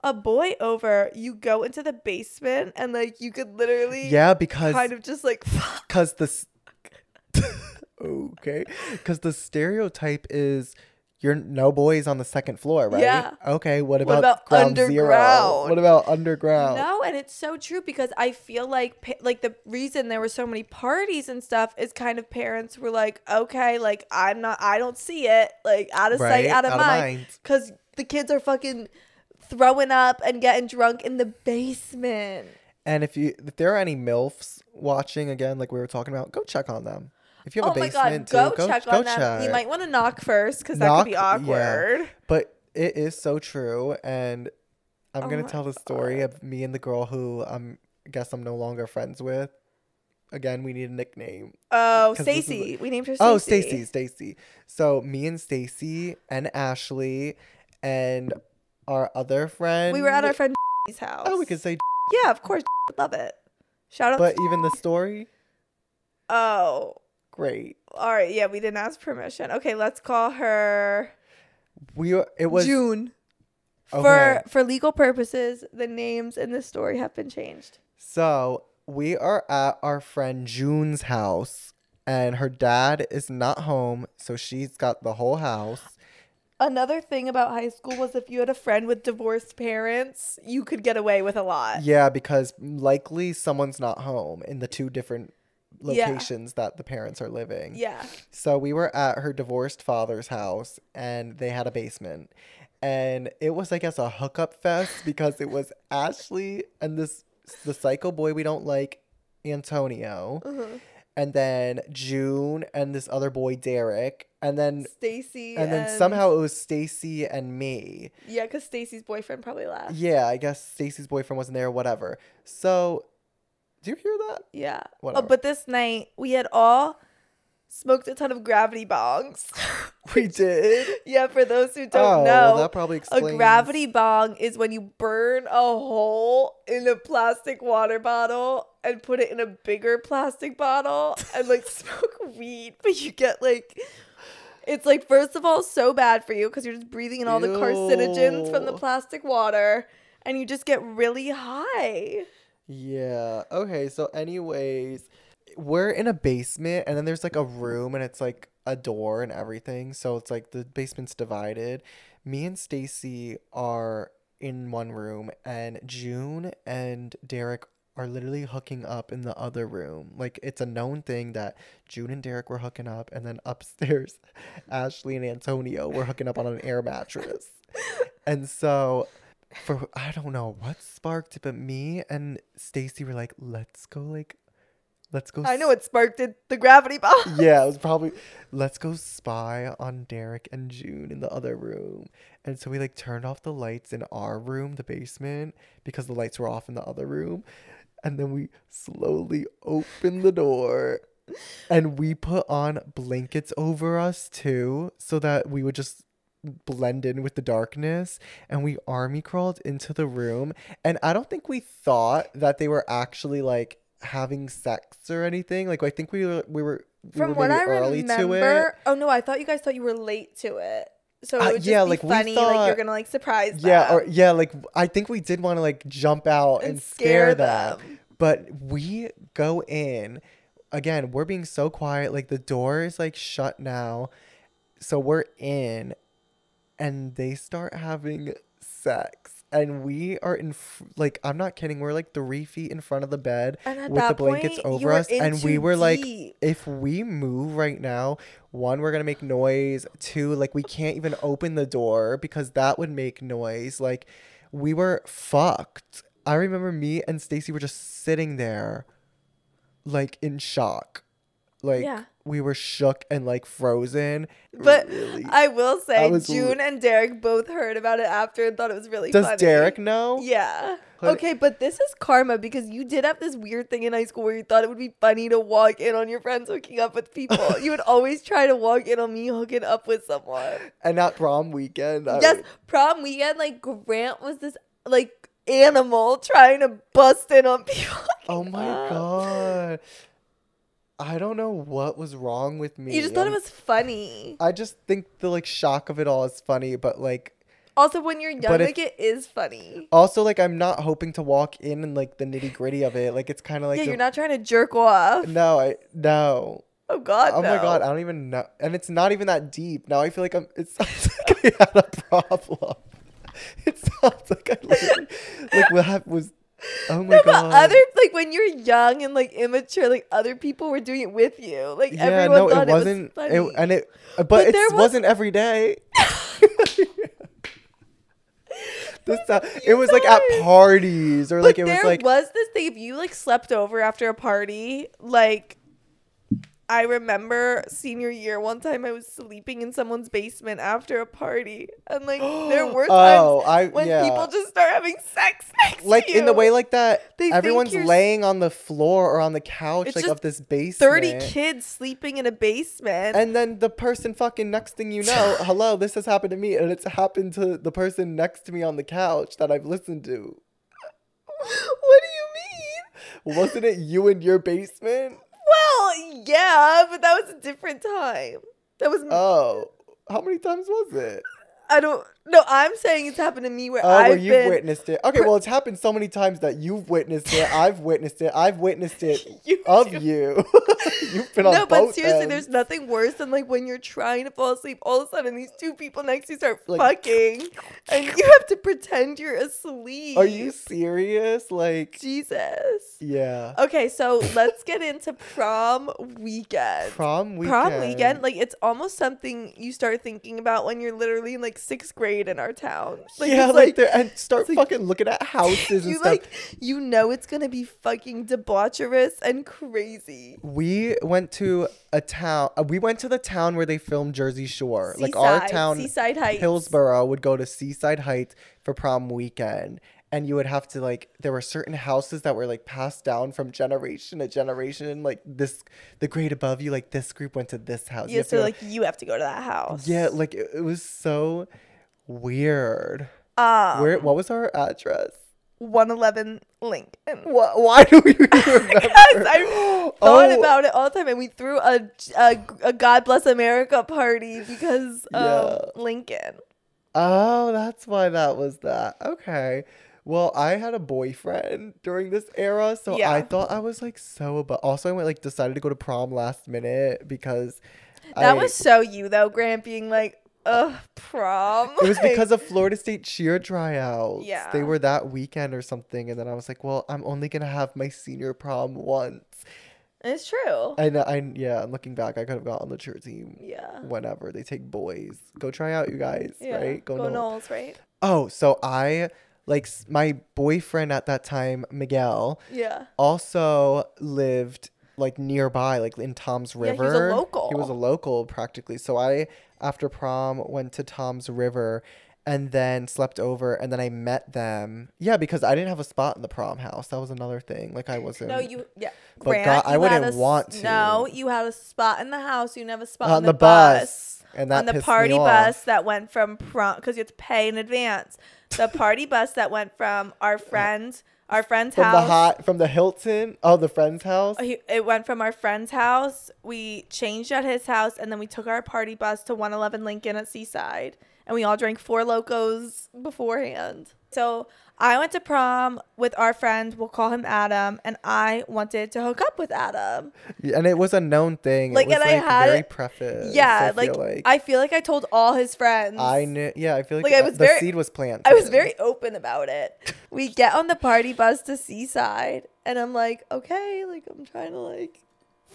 a boy over, you go into the basement and like you could literally Yeah, because kind of just like *laughs* because the s- okay. Because the stereotype is you're no boys on the second floor right? Yeah. okay what What about, about ground zero? what about underground? No, and it's so true because I feel like like the reason there were so many parties and stuff is kind of parents were like, okay, like I'm not, I don't see it, like out of Right, sight, out of out mind, mind. because the kids are fucking throwing up and getting drunk in the basement. and if you if there are any milfs watching again like we were talking about go check on them if you have Oh a my god, basement go, too, check go on them. check. You might want to knock first because that could be yeah. awkward. but it is so true and i'm Oh gonna tell the story of me and the girl who i'm I guess i'm no longer friends with again we need a nickname Oh, is Stacy, we named her. Oh, Stacy. Oh, Stacy, Stacy. So me and Stacy and Ashley and our other friend. We were at our friend house. Oh, we could say. Yeah, of course. Love it. Shout out. But even the story, oh, great. all right. Yeah, we didn't ask permission. Okay, let's call her We. It was. June. Okay. For for legal purposes, the names in this story have been changed. So we are at our friend June's house, and her dad is not home, so she's got the whole house. Another thing about high school was if you had a friend with divorced parents, you could get away with a lot. Yeah, because likely someone's not home in the two different Yeah. locations that the parents are living. Yeah. So we were at her divorced father's house and they had a basement. And it was, I guess, a hookup fest *laughs* because it was Ashley and this the psycho boy we don't like, Antonio. Uh-huh. And then June and this other boy, Derek. And then Stacy and then somehow it was Stacy and me. yeah, because Stacy's boyfriend probably left. Yeah, I guess Stacy's boyfriend wasn't there, whatever. So do you hear that? Yeah. Oh, but this night we had all smoked a ton of gravity bongs. *laughs* We did. yeah, for those who oh, don't well, know, that probably explains. a gravity bong is when you burn a hole in a plastic water bottle and put it in a bigger plastic bottle and like *laughs* smoke weed, but you get like it's like first of all so bad for you because you're just breathing in all the carcinogens from the plastic water and you just get really high. Yeah. Okay. So, anyways, we're in a basement, and then there's like a room, and it's like a door and everything. So it's like the basement's divided. Me and Stacy are in one room, and June and Derek are literally hooking up in the other room. Like it's a known thing that June and Derek were hooking up, and then *laughs* upstairs, Ashley and Antonio were hooking up on an air mattress. *laughs* and so for I don't know what sparked it, but me and Stacy were like, let's go like let's go I know it sparked it, the gravity bong. *laughs* Yeah, it was probably let's go spy on Derek and June in the other room. And so we like turned off the lights in our room, the basement, because the lights were off in the other room. And then we slowly opened the door and we put on blankets over us too, so that we would just blend in with the darkness and we army crawled into the room. And i don't think we thought that they were actually like having sex or anything. Like i think we were we were we From were what I early to it. remember, oh no, I thought you guys thought you were late to it. So it Uh, would just yeah, be like, we funny, like thought- you're gonna like surprise yeah or yeah like i think we did want to like jump out and, and scare, scare them. them. but we go in. Again we're being so quiet. Like the door is like shut now. So we're in and they start having sex and we are in f- like i'm not kidding we're like three feet in front of the bed with the blankets point, over us and we were like deep. if we move right now one we're gonna make noise two like we can't even open the door because that would make noise like we were fucked i remember me and stacy were just sitting there like in shock like Yeah. we were shook and like frozen But Really. I will say, li- June and Derek both heard about it after and thought it was really does funny. derek know Yeah. But- Okay, but this is karma because you did have this weird thing in high school where you thought it would be funny to walk in on your friends hooking up with people. *laughs* you would always try to walk in on me hooking up with someone. and at prom weekend I Yes, would- prom weekend, like Grant was this like animal trying to bust in on people. *laughs* oh my up. god i don't know what was wrong with me You just thought it I'm- was funny. I just think the like shock of it all is funny, but like Also, when you're young, But if- like it is funny. also like I'm not hoping to walk in and like the nitty gritty of it. Like it's kind of like yeah, the- you're not trying to jerk off. No, I no. Oh God, Oh my god. I don't even know, and it's not even that deep. Now I feel like I'm. It sounds *laughs* like I had a problem. It sounds like I literally, like what was. *laughs* Oh my No, but god. other like when you're young and like immature, like other people were doing it with you. Like yeah, everyone no, thought it wasn't. it was funny. and it, uh, but, But it was- wasn't every day. *laughs* this it was like at parties or but like it was like was this thing if you like slept over after a party, like I remember senior year one time I was sleeping in someone's basement after a party, and like there *gasps* were oh, times Oh, I- when yeah. people just start having sex *laughs* next like in the way like that They everyone's laying on the floor or on the couch like of this basement 30 kids sleeping in a basement. and then the person fucking next thing you know *laughs* hello this has happened to me and it's happened to the person next to me on the couch that i've listened to *laughs* what do you mean? wasn't it you in your basement Well, yeah, but that was a different time. That was oh how many times was it I don't No, I'm saying it's happened to me where Oh, I've where you've been. witnessed it. Okay, well, it's happened so many times that you've witnessed it. *laughs* I've witnessed it. I've witnessed it *laughs* You of you. *laughs* you've been on no, but seriously, ends. there's nothing worse than like when you're trying to fall asleep, all of a sudden these two people next to you start Like- fucking, and you have to pretend you're asleep. Are you serious? Like, Jesus? yeah. Okay, so let's get into prom weekend. Prom weekend. Prom weekend, like it's almost something you start thinking about when you're literally in like sixth grade in our town. Like, yeah, like, they're- and start like- fucking looking at *laughs* houses and you stuff. like you know it's gonna be fucking debaucherous and crazy. we went to a town. uh, We went to the town where they filmed Jersey Shore. like our town, Seaside Heights. Hillsborough, would go to Seaside Heights for prom weekend. And you would have to like there were certain houses that were like passed down from generation to generation. Like this the grade above you, like this group went to this house. Yeah, to so go- like you have to go to that house. Yeah, like it, it was so weird. um, Where what was our address? 111 Lincoln. Why, why do we *laughs* *laughs* remember? Because I thought Oh. about it all the time, and we threw a, a, a God Bless America party because um, Yeah. Lincoln. Oh, that's why that was that. Okay. Well, I had a boyfriend during this era, so Yeah. I thought I was like so but also I went like decided to go to prom last minute because That I, was so you though, Grant being like, ugh, prom. it was because of *laughs* Florida State cheer tryouts. Yeah. They were that weekend or something and then I was like, well, I'm only going to have my senior prom once. it's true. And I know I yeah, looking back, I could have got on the cheer team yeah. whenever they take boys. Go try out you guys, Yeah. right? Go, Noles. Noles, right? Oh, so I like my boyfriend at that time, Miguel, Yeah. also lived like nearby, like in Toms River. Yeah, he was a local. He was a local practically. So I, after prom, went to Toms River and then slept over and then I met them. Yeah, because I didn't have a spot in the prom house. That was another thing. Like I wasn't No, you yeah. But Grant, God, I wouldn't a want to. No, you had a spot in the house. You didn't have a spot on on the, the, bus. bus. And that on the party bus that went from prom because you had to pay in advance. The party bus that went from our *laughs* friend's our friend's From the house. hot from the Hilton. Oh, the friend's house. he- it went from our friend's house. We changed at his house, and then we took our party bus to 111 Lincoln at Seaside, and we all drank Four Lokos beforehand. So I went to prom with our friend. We'll call him Adam, and I wanted to hook up with Adam. Yeah, and it was a known thing. Like, it was and I had- very preface. yeah, I like, like I feel like I told all his friends. I knew. Yeah, I feel like, Like, I was the very- seed was planted. I was very open about it. *laughs* We get on the party bus to Seaside, and I'm like, okay, like I'm trying to like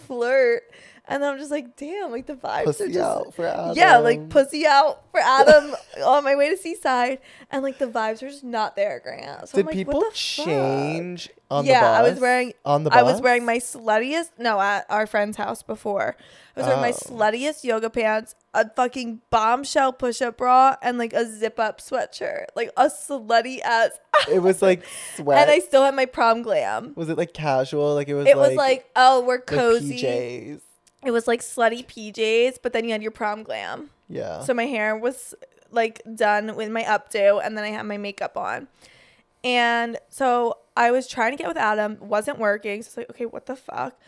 flirt, and I'm just like, damn, like the vibes are just out for Adam. yeah, like pussy out for Adam *laughs* on my way to Seaside, and like the vibes are just not there, Grant. So Did like, people what the fuck? change on yeah, the bus? I was wearing on the bus. I was wearing my sluttiest no at our friend's house before. I was wearing my Oh. sluttiest yoga pants, a fucking bombshell push-up bra, and like a zip-up sweatshirt, like a slutty ass. It was like sweat. and I still had my prom glam. was it like casual? Like it was. It like, was like, oh, we're like cozy. PJs. It was like slutty PJs, but then you had your prom glam. Yeah. So my hair was like done with my updo, and then I had my makeup on. And so I was trying to get with Adam, wasn't working. So it's like, okay, what the fuck?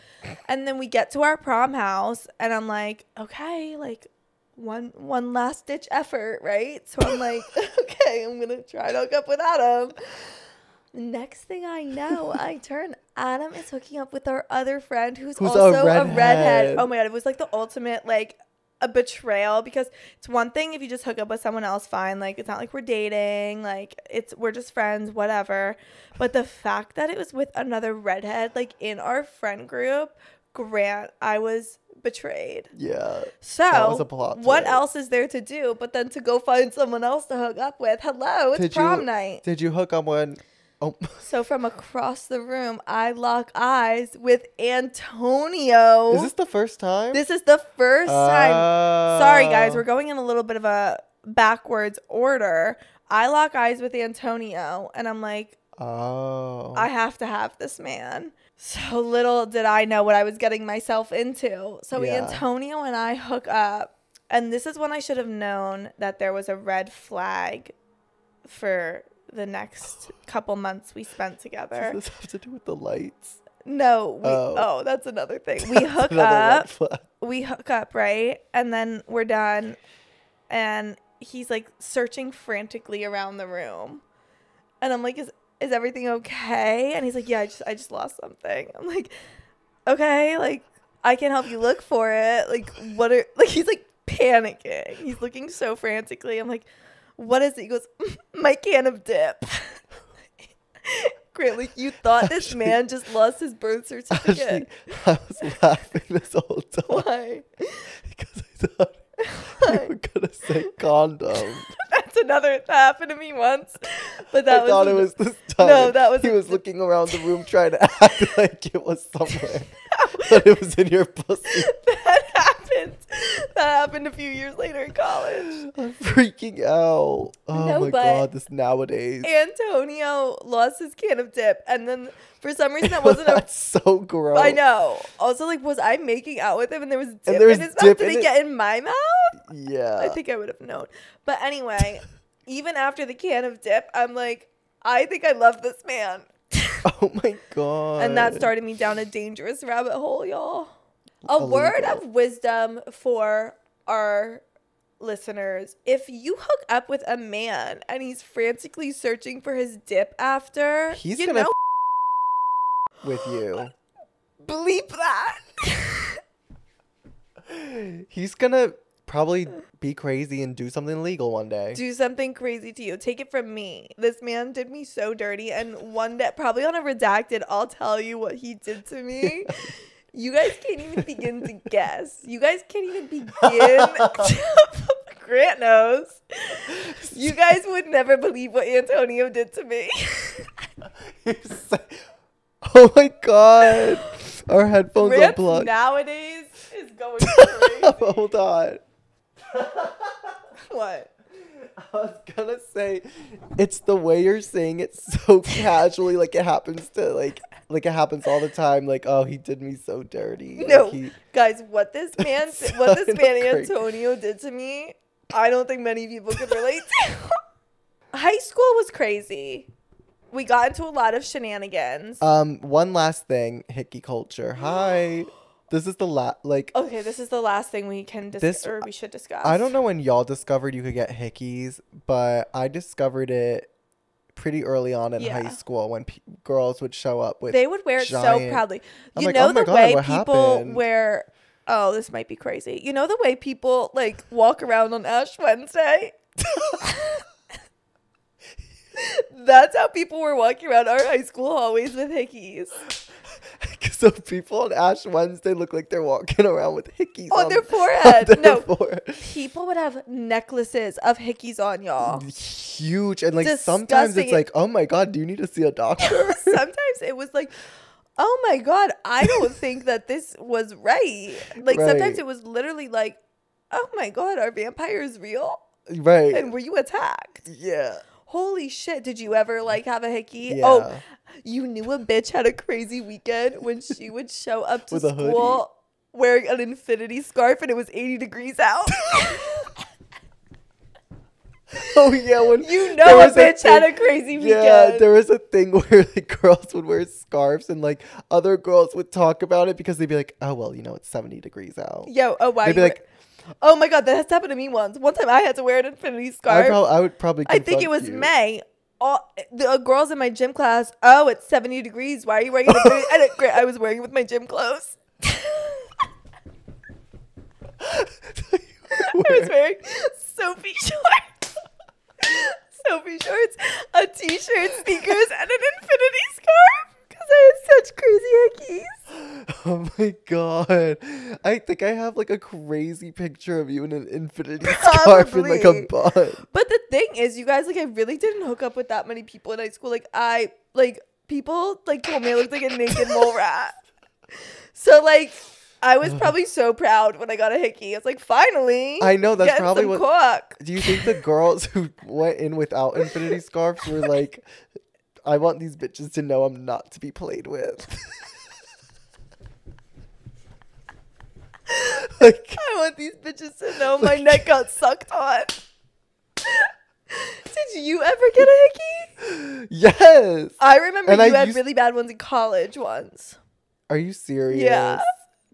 And then we get to our prom house, and I'm like, okay, like one one last ditch effort, right? So I'm like, *laughs* *laughs* okay, I'm gonna try to hook up with Adam. Next thing I know, I turn. Adam is hooking up with our other friend who's, Who's also a redhead. redhead. Oh my god, it was like the ultimate like a betrayal because it's one thing if you just hook up with someone else, fine. Like it's not like we're dating. Like it's we're just friends, whatever. But the fact that it was with another redhead, like in our friend group, Grant, I was betrayed. yeah. So That was a plot what else is there to do but then to go find someone else to hook up with? Hello, it's Did prom you- night. Did you hook up when? Oh, *laughs* So from across the room, I lock eyes with Antonio. is this the first time? This is the first time. Sorry, oh. guys, Oh. we're going in a little bit of a backwards order. I lock eyes with Antonio, and I'm like, Oh. I have to have this man. So little did I know what I was getting myself into. So Yeah. Antonio and I hook up, and this is when I should have known that there was a red flag for the next couple months we spent together. Does this have to do with the lights? No, we, Oh. oh. that's another thing. *laughs* We hook up we hook up, right? And then we're done. And he's like searching frantically around the room. And I'm like, is is everything okay? And he's like, Yeah, I just I just lost something. I'm like, Okay, like I can help you look for it. Like what are like he's like panicking. He's looking so frantically. I'm like, what is it? He goes, *laughs* My can of dip. *laughs* Grant, like you thought *laughs* this man just lost his birth certificate. Actually, I was laughing this whole time Why? because I thought you were gonna say condom. That's another that happened to me once. But that I was thought it was this time. No, that was he was looking around the room trying to act like it was somewhere, but it was in your pussy. that *laughs* That happened a few years later in college. *gasps* I'm freaking out. Oh No, my god, this nowadays. Antonio lost his can of dip, and then for some reason that wasn't a. *laughs* So gross. I know. Also, like, was I making out with him and there was dip there was in his mouth? Did it it? get in my mouth? Yeah. I think I would have known. But anyway, *laughs* even after the can of dip, I'm like, I think I love this man. Oh my god. and that started me down a dangerous rabbit hole, y'all. A word of wisdom for our listeners. If you hook up with a man and he's frantically searching for his dip after, He's you gonna know, *laughs* with you. bleep that. *laughs* He's gonna probably be crazy and do something illegal one day. Do something crazy to you. Take it from me. This man did me so dirty. And one day, probably on a redacted, I'll tell you what he did to me. *laughs* You guys can't even begin to guess. You guys can't even begin. *laughs* Grant knows. You guys would never believe what Antonio did to me. *laughs* Like- oh my god. Our headphones Grant unplugged. nowadays is going crazy. *laughs* Hold on. what? I was gonna say it's the way you're saying it so casually, like it happens to like like it happens all the time. Like, oh, he did me so dirty. Like, No, he- guys, what this *laughs* man, what this man. Antonio did to me, I don't think many people could relate to. *laughs* High school was crazy. We got into a lot of shenanigans. Um, one last thing, hickey culture. Hi. *gasps* This is the last like okay, this is the last thing we can discuss, This- or we should discuss. I don't know when y'all discovered you could get hickeys, but I discovered it pretty early on in high school when pe girls would show up with They would wear it so proudly. I'm You like, know "Oh the God, way people happened?" wear. Oh, this might be crazy. You know the way people like walk around on Ash Wednesday. *laughs* That's how people were walking around our high school hallways with hickeys *laughs* so people on Ash Wednesday look like they're walking around with hickeys on their *laughs* on forehead. their no, forehead. people would have necklaces of hickeys on y'all. Huge and like sometimes it's like, oh my god, do you need to see a doctor? *laughs* sometimes it was like, oh my god, I don't think that this was right. Like sometimes it was literally like, oh my god, are vampires real? right. And were you attacked? yeah. Holy shit! Did you ever like have a hickey? Oh, you knew a bitch had a crazy weekend when she *laughs* would show up to With a school wearing an infinity scarf and it was 80 degrees out. *laughs* Oh yeah, when you know a bitch had thing- a crazy weekend. Yeah, there was a thing *laughs* where like girls would wear scarves and like other girls would talk about it because they'd be like, "Oh well, you know, it's seventy degrees out." Yo, oh wow. They'd be like, oh my god, that has happened to me once. One time I had to wear an infinity I, scarf. prob- I would probably. I think it was you. May. All the uh, girls in my gym class. Oh, it's seventy degrees. Why are you wearing? Infinity? and it, *laughs* great, I was wearing it with my gym clothes. *laughs* I was wearing Soffe shorts, *laughs* Soffe shorts, a t-shirt, sneakers, and an infinity scarf because I had such crazy hickeys. *laughs* Oh my god! I think I have like a crazy picture of you in an infinity *laughs* scarf and like a bun. But the thing is, you guys, like, I really didn't hook up with that many people in high school. Like, I like people like told me I looked like a naked mole *laughs* rat. So like, I was *sighs* probably so proud when I got a hickey. It's like, finally, I know that's probably what. cook. Do you think the girls who went in without infinity scarves were like, "I want these bitches to know I'm not to be played with"? *laughs* like, *laughs* I want these bitches to know my neck got sucked on. *laughs* Did you ever get a hickey? yes. I remember And you I had used- really bad ones in college once. Are you serious? Yeah.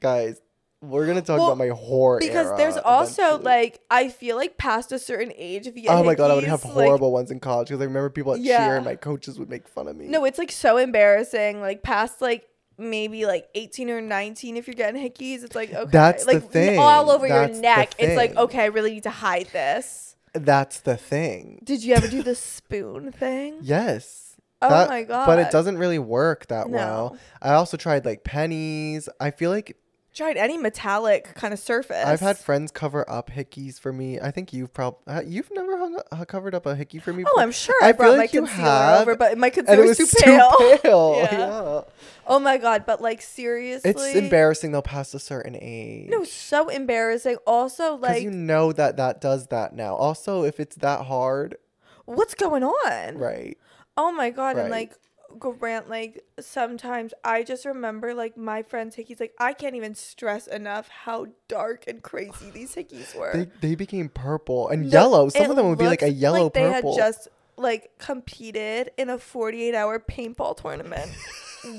Guys, We're gonna talk Well, about my horror because there's also eventually. like I feel like past a certain age, if you Oh my god, I would have hickeys, like- horrible ones in college because I remember people at Yeah. cheer and my coaches would make fun of me. no, it's like so embarrassing. Like past like maybe like 18 or 19 if you're getting hickeys it's like okay That's like n- thing. all over That's your neck it's like okay i really need to hide this that's the thing. did you ever do the spoon thing Yes. oh That- my god But it doesn't really work that No. well. I also tried like pennies. I feel like tried any metallic kind of surface I've had friends cover up hickeys for me. I think you've probably you've never hung up, covered up a hickey for me. oh before? i'm sure I i, brought like you concealer have, over but my concealer it was, was too pale, pale. *laughs* Oh, yeah. yeah. oh my god but like seriously It's embarrassing They'll pass a certain age. no so embarrassing also like you know that that does that now. Also, if it's that hard, what's going on right? Oh my god! And like Grant, like sometimes I just remember like my friend's hickeys. Like I can't even stress enough how dark and crazy these hickeys *sighs* were. They they became purple and yellow. Some of them would be like a yellow like they purple. had just like competed in a 48 hour paintball tournament.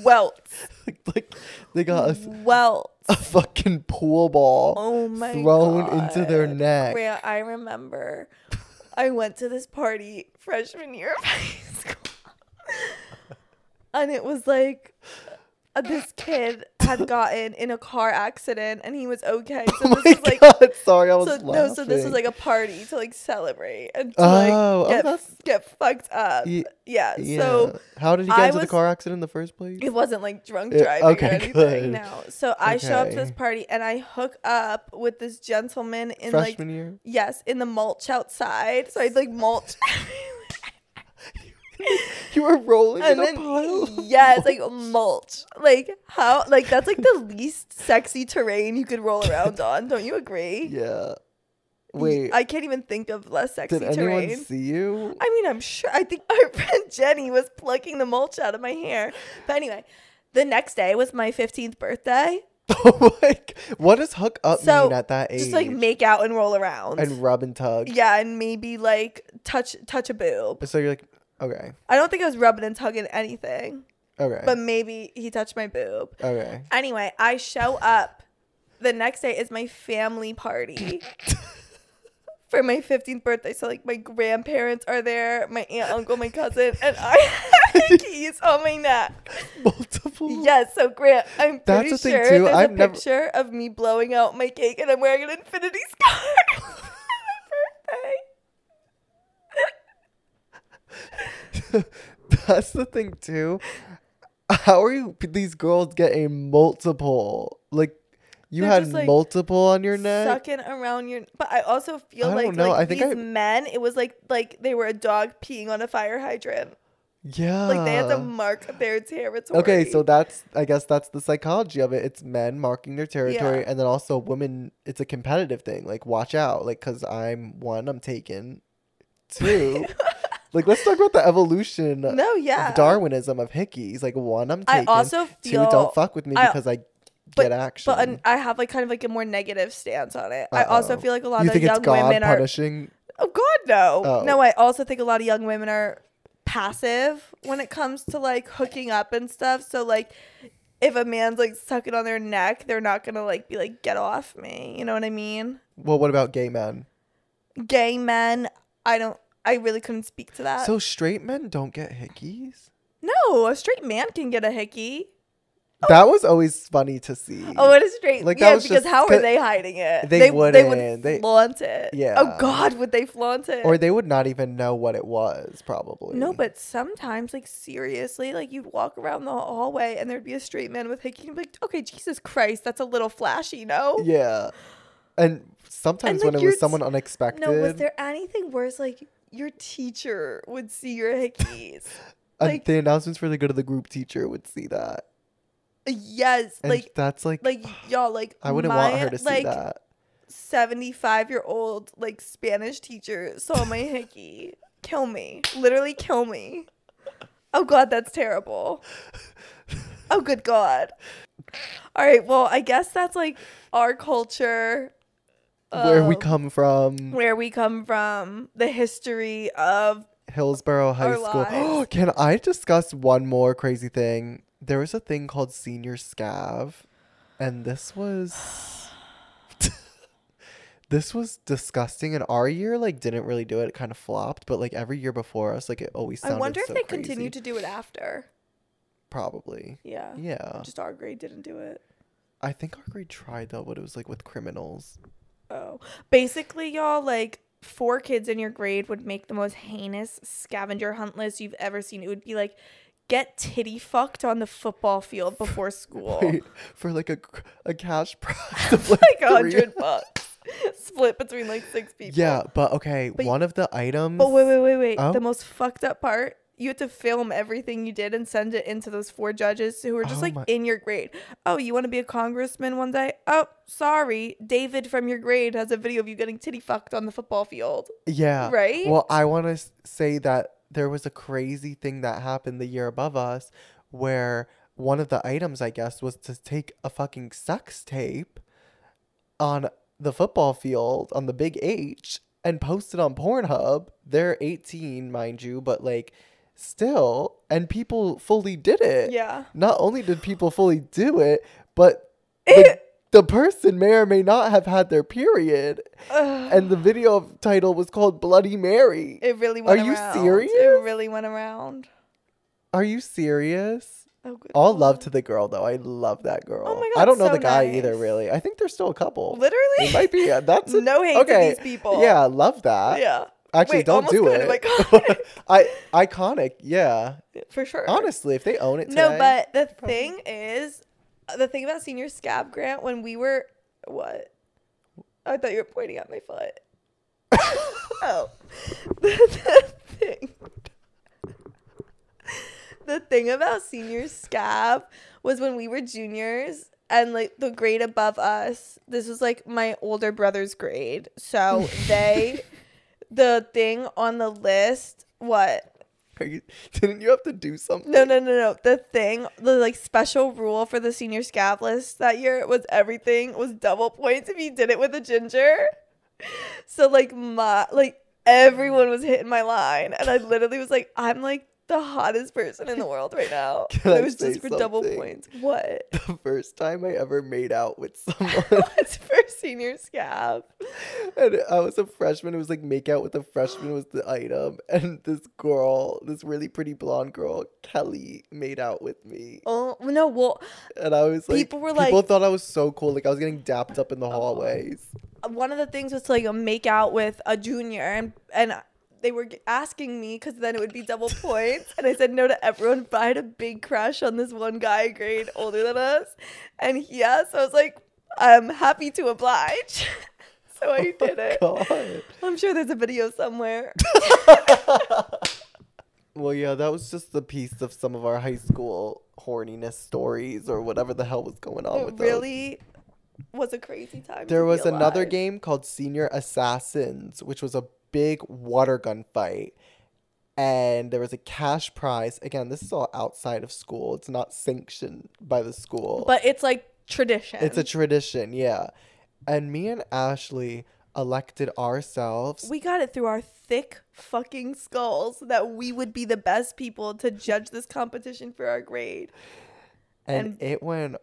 Welts, *laughs* like, like they got a, welts. *laughs* a fucking pool ball Oh my thrown into their neck. Grant, I remember *laughs* I went to this party freshman year of high. And it was like uh, this *laughs* kid had gotten in a car accident and he was okay. *laughs* So oh this my was like god! Sorry, I was so laughing. no, so this was like a party to like celebrate and to Oh, like oh, get, that's- get fucked up. Ye- yeah. yeah. So how did he get I into the car accident in the first place? it wasn't like drunk driving okay, or anything. good. No. So I show up to this party and I hook up with this gentleman in Freshman like year. yes, in the mulch outside. So I'd like mulch *laughs* *laughs* You were rolling and in a then pile. *laughs* yes, like *laughs* mulch. Like how like that's like the least sexy terrain you could roll around on. Don't you agree? yeah. Wait. I can't even think of less sexy did anyone terrain. see you? I mean, I'm sure. I think our friend Jenny was plucking the mulch out of my hair. But anyway, the next day was my 15th birthday. Oh my! What does hook up So, mean at that age? Just like make out and roll around. and rub and tug. yeah, and maybe like touch touch a boob. So you're like, okay, I don't think I was rubbing and tugging anything, okay, but maybe he touched my boob. okay. Anyway, I show up. The next day is my family party. *laughs* For my 15th birthday. So, like, my grandparents are there, my aunt, uncle, my cousin, and I *laughs* have keys on my neck. Multiple. Yes, so Grant, I'm That's pretty the thing, sure too. there's I've a never- picture of me blowing out my cake and I'm wearing an infinity *laughs* scar for my birthday. *laughs* That's the thing too. How are you? These girls getting a multiple? Like you They're had just, like, multiple on your neck. Sucking around your but I also feel I like, don't know, like I think these I- men, it was like like they were a dog peeing on a fire hydrant. Yeah. Like they had to mark their territory. Okay, so that's I guess that's the psychology of it. It's men marking their territory, Yeah. and then also women. It's a competitive thing. Like watch out, like because I'm one, I'm taken. Two, *laughs* like let's talk about the evolution No, yeah. of Darwinism of hickeys. Like one, I'm I taken. also Two, don't fuck with me I- because I but- get action. But an, I have like kind of like a more negative stance on it. I also feel like a lot you of think young women are punishing? Oh God, no. Oh. No, I also think a lot of young women are passive when it comes to like hooking up and stuff. So like if a man's like sucking on their neck, they're not gonna like be like, get off me. You know what I mean? Well, what about gay men? Gay men, I don't I really couldn't speak to that. So straight men don't get hickeys. no, a straight man can get a hickey. Oh. That was always funny to see. Oh, it is straight. Like, yeah, because just- how are they hiding it? they they wouldn't. would They- flaunt it. Yeah. Oh God, would they flaunt it? or they would not even know what it was, probably. No, but sometimes, like seriously, like you'd walk around the hallway and there'd be a straight man with hickey. And be like, okay, Jesus Christ, that's a little flashy, no? Yeah. And sometimes like, when it was someone unexpected, No, was there anything worse? Like your teacher would see your hickeys. *laughs* like- the announcements for the good of the group teacher would see that. yes, And like that's like, like y'all, like *sighs* I wouldn't my, want her to see like, that. Seventy-five year old like Spanish teacher saw my hickey. Kill me, literally kill me. Oh God, that's terrible. *laughs* Oh good God. All right, well, I guess that's like our culture. Where we um, come from, where we come from, the history of Hillsborough High School. *gasps* Can I discuss one more crazy thing? There was a thing called senior scav, and this was *sighs* This was disgusting, and our year like didn't really do it. It kind of flopped, but like every year before us, like it always I wonder if so they crazy. continue to do it after. Probably. Yeah. Yeah. Just our grade didn't do it. I think our grade tried though, but it was like with criminals. Oh. Basically, y'all, like four kids in your grade would make the most heinous scavenger hunt list you've ever seen. It would be like get titty fucked on the football field *laughs* before school. Wait, for like a a cash *laughs* prize of like, like a hundred *laughs* bucks. Split between like six people. Yeah, but okay, But one of the items. But wait, wait, wait, wait. Oh. The most fucked up part, you had to film everything you did and send it into those four judges who were just Oh like my- in your grade. Oh, you want to be a congressman one day? Oh, sorry. David from your grade has a video of you getting titty fucked on the football field. Yeah. Right? Well, I want to say that there was a crazy thing that happened the year above us where one of the items, I guess, was to take a fucking sex tape on the football field on the big H and post it on Pornhub. They're 18, mind you, but like still, and people fully did it. Yeah. Not only did people fully do it, but *laughs* the, the person may or may not have had their period. Ugh. And the video title was called Bloody Mary. It really went Are you serious It really went around. Are you serious? Oh, good All lord. love to the girl though. I love that girl. Oh my God, I don't know so the guy either really. I think they're still a couple. Literally? It might be. Yeah, that's *laughs* a, No hate to okay. these people. Yeah, love that. Yeah. Actually, Wait, don't do kind it. *laughs* of iconic. I iconic. Yeah. For sure. Honestly, if they own it today. No, but the thing is, uh, the thing about senior scav grant when we were what? I thought you were pointing at my foot. *laughs* oh, *laughs* the, the thing. The thing about senior scav was when we were juniors and like the grade above us. This was like my older brother's grade, so they, the thing on the list. What? You, didn't you have to do something? No, no, no, no. The thing, the like special rule for the senior scav list that year was everything was double points if you did it with a ginger. So like my like everyone was hitting my line, and I literally was like, I'm like the hottest person in the world right now. *laughs* Can it I was just for double points. What? *laughs* The first time I ever made out with *laughs* someone. What's for senior scav? And I was a freshman. It was like make out with a freshman was the item. And this girl, this really pretty blonde girl, Kelly, made out with me. Oh no, well, And I was like, People were people like- people thought I was so cool. Like I was getting dapped up in the uh-huh. hallways. one of the things was to like make out with a junior and and they were asking me because then it would be double points and i said no to everyone but i had a big crush on this one guy grade older than us. And he asked so i was like i'm happy to oblige. *laughs* So i oh did it. God. i'm sure there's a video somewhere. *laughs* *laughs* Well, yeah, that was just a piece of some of our high school horniness stories or whatever the hell was going on with it those. really was a crazy time There was another game called Senior Assassins, which was a big water gun fight. And there was a cash prize. Again, this is all outside of school. It's not sanctioned by the school. but it's like tradition it's a tradition, yeah. And me and Ashley elected ourselves. we got it through our thick fucking skulls that we would be the best people to judge this competition for our grade. and, and- it went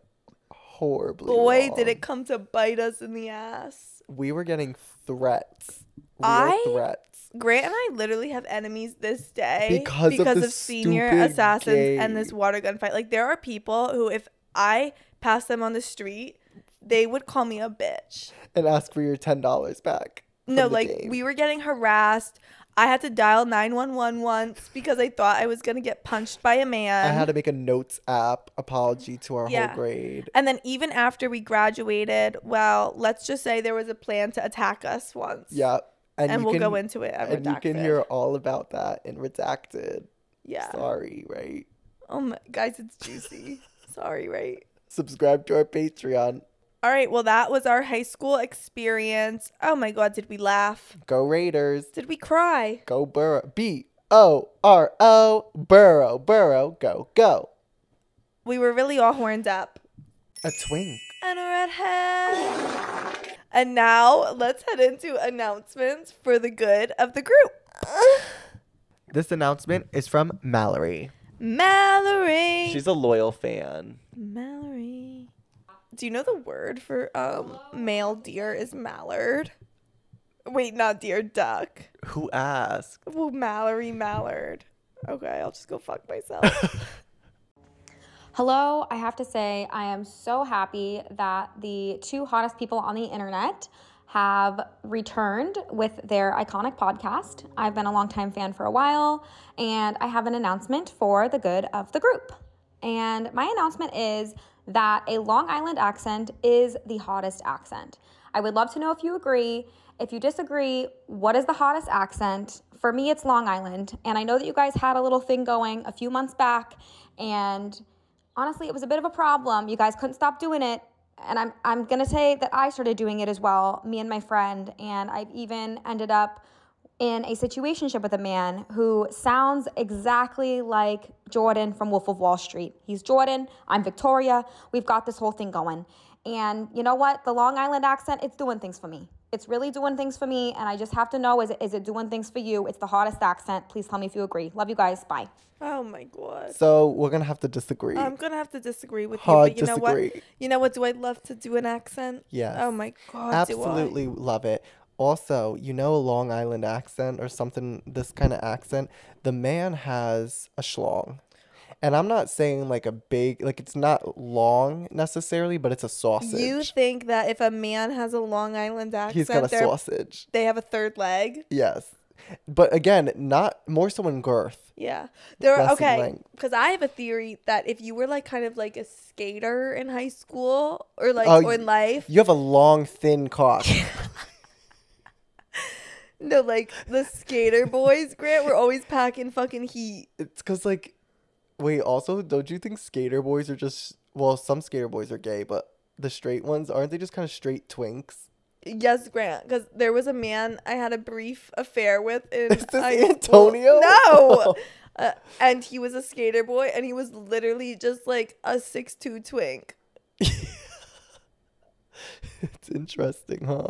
horribly. Boy, did it come to bite us in the ass. We were getting threats. Real I- threats. Grant and I literally have enemies this day Because of the senior assassins and this water gun fight. Like there are people who, if I pass them on the street, they would call me a bitch. And ask for your ten dollars back. No, like game. we were getting harassed. I had to dial 911 once because I thought I was going to get punched by a man. I had to make a notes app apology to our Yeah. whole grade. and then even after we graduated, well, let's just say there was a plan to attack us once. Yeah. And, And we'll can, go into it. And you can hear all about that in Redacted. Yeah. Sorry, right? Oh my, guys, it's juicy. Sorry, right? Subscribe to our Patreon. All right. Well, that was our high school experience. Oh my God, did we laugh? Go Raiders. Did we cry? Go Boro. B O R O. Boro. Boro. Go. Go. We were really all horned up. A twink. And a redhead. And now let's head into announcements for the good of the group. This announcement is from Mallory. Mallory. She's a loyal fan. Mallory. Do you know the word for um male deer is mallard? Wait, not deer, duck. Who asked? Well, Mallory Mallard. Okay, I'll just go fuck myself. *laughs* Hello, I have to say, I am so happy that the two hottest people on the internet have returned with their iconic podcast. I've been a longtime fan for a while, and I have an announcement for the good of the group. And my announcement is that a Long Island accent is the hottest accent. I would love to know if you agree. If you disagree, what is the hottest accent? For me, it's Long Island. And I know that you guys had a little thing going a few months back, and honestly, it was a bit of a problem. You guys couldn't stop doing it. And I'm, I'm going to say that I started doing it as well, me and my friend. And I've even ended up in a situationship with a man who sounds exactly like Jordan from Wolf of Wall Street. He's Jordan, I'm Victoria. We've got this whole thing going. And you know what? The Long Island accent, it's doing things for me. It's really doing things for me. And I just have to know is it, is it doing things for you? It's the hottest accent. Please tell me if you agree. Love you guys. Bye. oh my god. So we're gonna have to disagree. I'm gonna have to disagree with Hard you, but you know what? You know what? Do I love to do an accent? Yes. Oh my god. Absolutely love it. Also, you know a Long Island accent or something this kind of accent. The man has a schlong. And I'm not saying like a big like it's not long necessarily, but it's a sausage. You think that if a man has a Long Island accent, He's got a they're- sausage. they have a third leg? Yes. But again, not more so in girth. Yeah. There are, Less in okay. length. Because I have a theory that if you were like kind of like a skater in high school or like Oh, or in life, You have a long, thin cock. *laughs* *laughs* no, like the skater boys, Grant, were always packing fucking heat. it's because like, wait. Also, don't you think skater boys are just well? Some skater boys are gay, but the straight ones aren't they just kind of straight twinks? Yes, Grant, because there was a man I had a brief affair with in *laughs* Is this school. Antonio? No, *laughs* uh, and he was a skater boy, and he was literally just like a six two twink. *laughs* it's interesting, huh?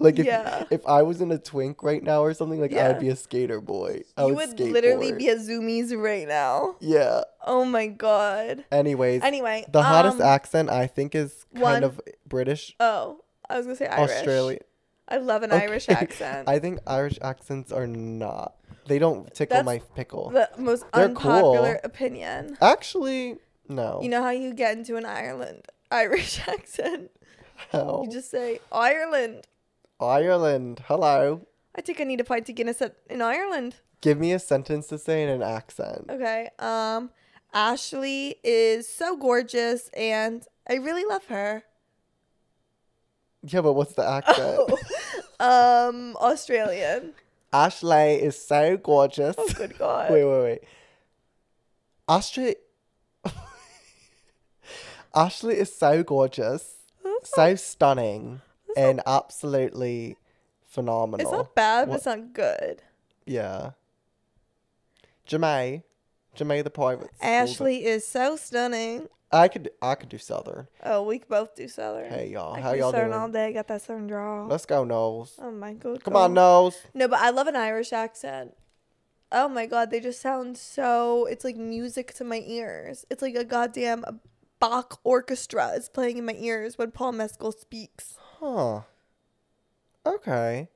Like if Yeah. if I was in a twink right now or something, like Yeah. I'd be a skater boy. I you would, would literally be a zoomies right now. Yeah. Oh my god. Anyways, Anyway, the hottest um, accent I think is kind one- of British, Oh, I was gonna say Irish. Australian. I love an Irish *laughs* accent. I think Irish accents are not. They don't tickle That's my pickle. the most They're unpopular cool. opinion. Actually, no. You know how you get into an Ireland Irish *laughs* accent? How? You just say Ireland. Ireland. Hello. I think I need a pint of Guinness at, in Ireland. Give me a sentence to say in an accent. Okay. Um, Ashley is so gorgeous, and I really love her. Yeah, but what's the accent? *laughs* um, Australian. Ashley is so gorgeous. Oh, good *laughs* God. wait, wait, wait. Ashley. *laughs* Ashley is so gorgeous, so stunning, and absolutely phenomenal. It's not bad, but What- it's not good. Yeah. Jemay. Jemay the private. Ashley is so stunning. I could I could do Southern. Oh, we could both do Southern. Hey y'all, I how y'all Southern doing? all day. Got that Southern draw. Let's go, Noles. Oh my god. Come on, Noles. No, but I love an Irish accent. Oh my god, they just sound so. It's like music to my ears. It's like a goddamn Bach orchestra is playing in my ears when Paul Mescal speaks. Huh. Okay.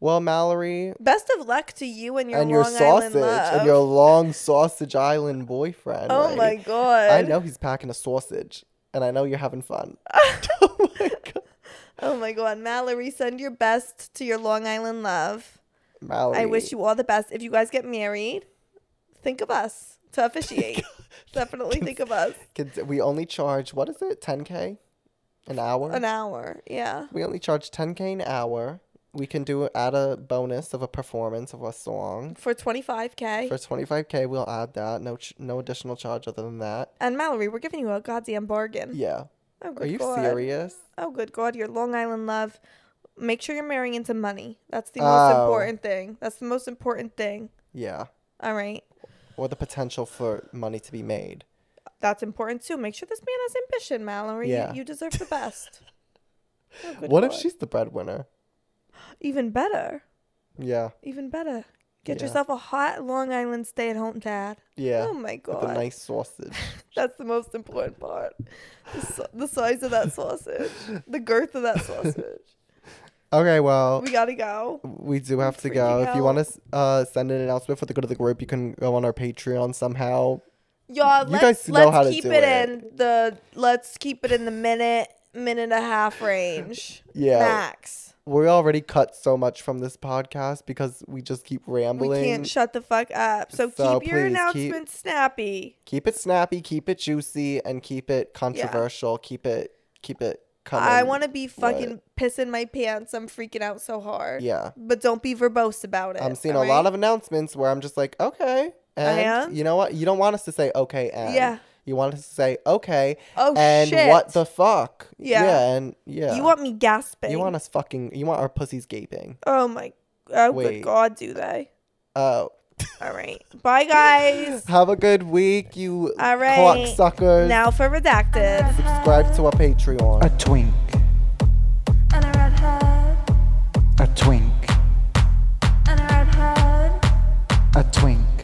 Well, Mallory Best of luck to you and your and your Long sausage and your long sausage island boyfriend. oh right? my god. I know he's packing a sausage, and I know you're having fun. *laughs* oh my god, Oh my god, Mallory, send your best to your Long Island love. Mallory. I wish you all the best. If you guys get married, think of us to officiate. *laughs* Definitely think of us. We only charge what is it? 10k an hour. An hour, yeah. we only charge 10k an hour. We can do add a bonus of a performance of a song. For 25k. For 25k, we'll add that. No, ch- no additional charge other than that. and Mallory, we're giving you a goddamn bargain. Yeah. Oh, Are you God. serious? Oh, good God. Your Long Island love. Make sure you're marrying into money. That's the most Oh. important thing. That's the most important thing. Yeah. All right. Or the potential for money to be made. That's important too. Make sure this man has ambition, Mallory. Yeah. You, you deserve the best. *laughs* Oh, good What if she's the breadwinner? Even better. Yeah. Even better. Get Yeah. yourself a hot Long Island stay at home dad. Yeah. Oh my With God. a nice sausage. *laughs* That's the most important part. The, si- the size of that *laughs* sausage, the girth of that sausage. Okay, well, We gotta go. we do have to go. If you want to uh, send an announcement for the go to the group, you can go on our Patreon somehow. Y'all, You let's, guys know let's how to keep do it, in the let's keep it in the minute, minute and a half range. *laughs* Yeah. Max. We already cut so much from this podcast because we just keep rambling. We can't shut the fuck up. So, So keep your please keep- announcements snappy. keep it snappy, keep it juicy, and keep it controversial. Keep it, keep it coming. I want to be fucking pissing my pants. I'm freaking out so hard. Yeah. But don't be verbose about it. I'm seeing a lot of announcements where I'm just like, okay and. You know what? You don't want us to say okay and. Yeah. You want us to say okay. Oh and shit. what the fuck? Yeah. Yeah, and yeah. You want me gasping? You want us fucking? You want our pussies gaping? Oh my! Oh Wait. good god, do they? Oh. All right. Bye, guys. *laughs* Have a good week, you All right. cocksuckers. Now for redacted. Subscribe to our Patreon. A twink. And a. A twink. And a. A twink.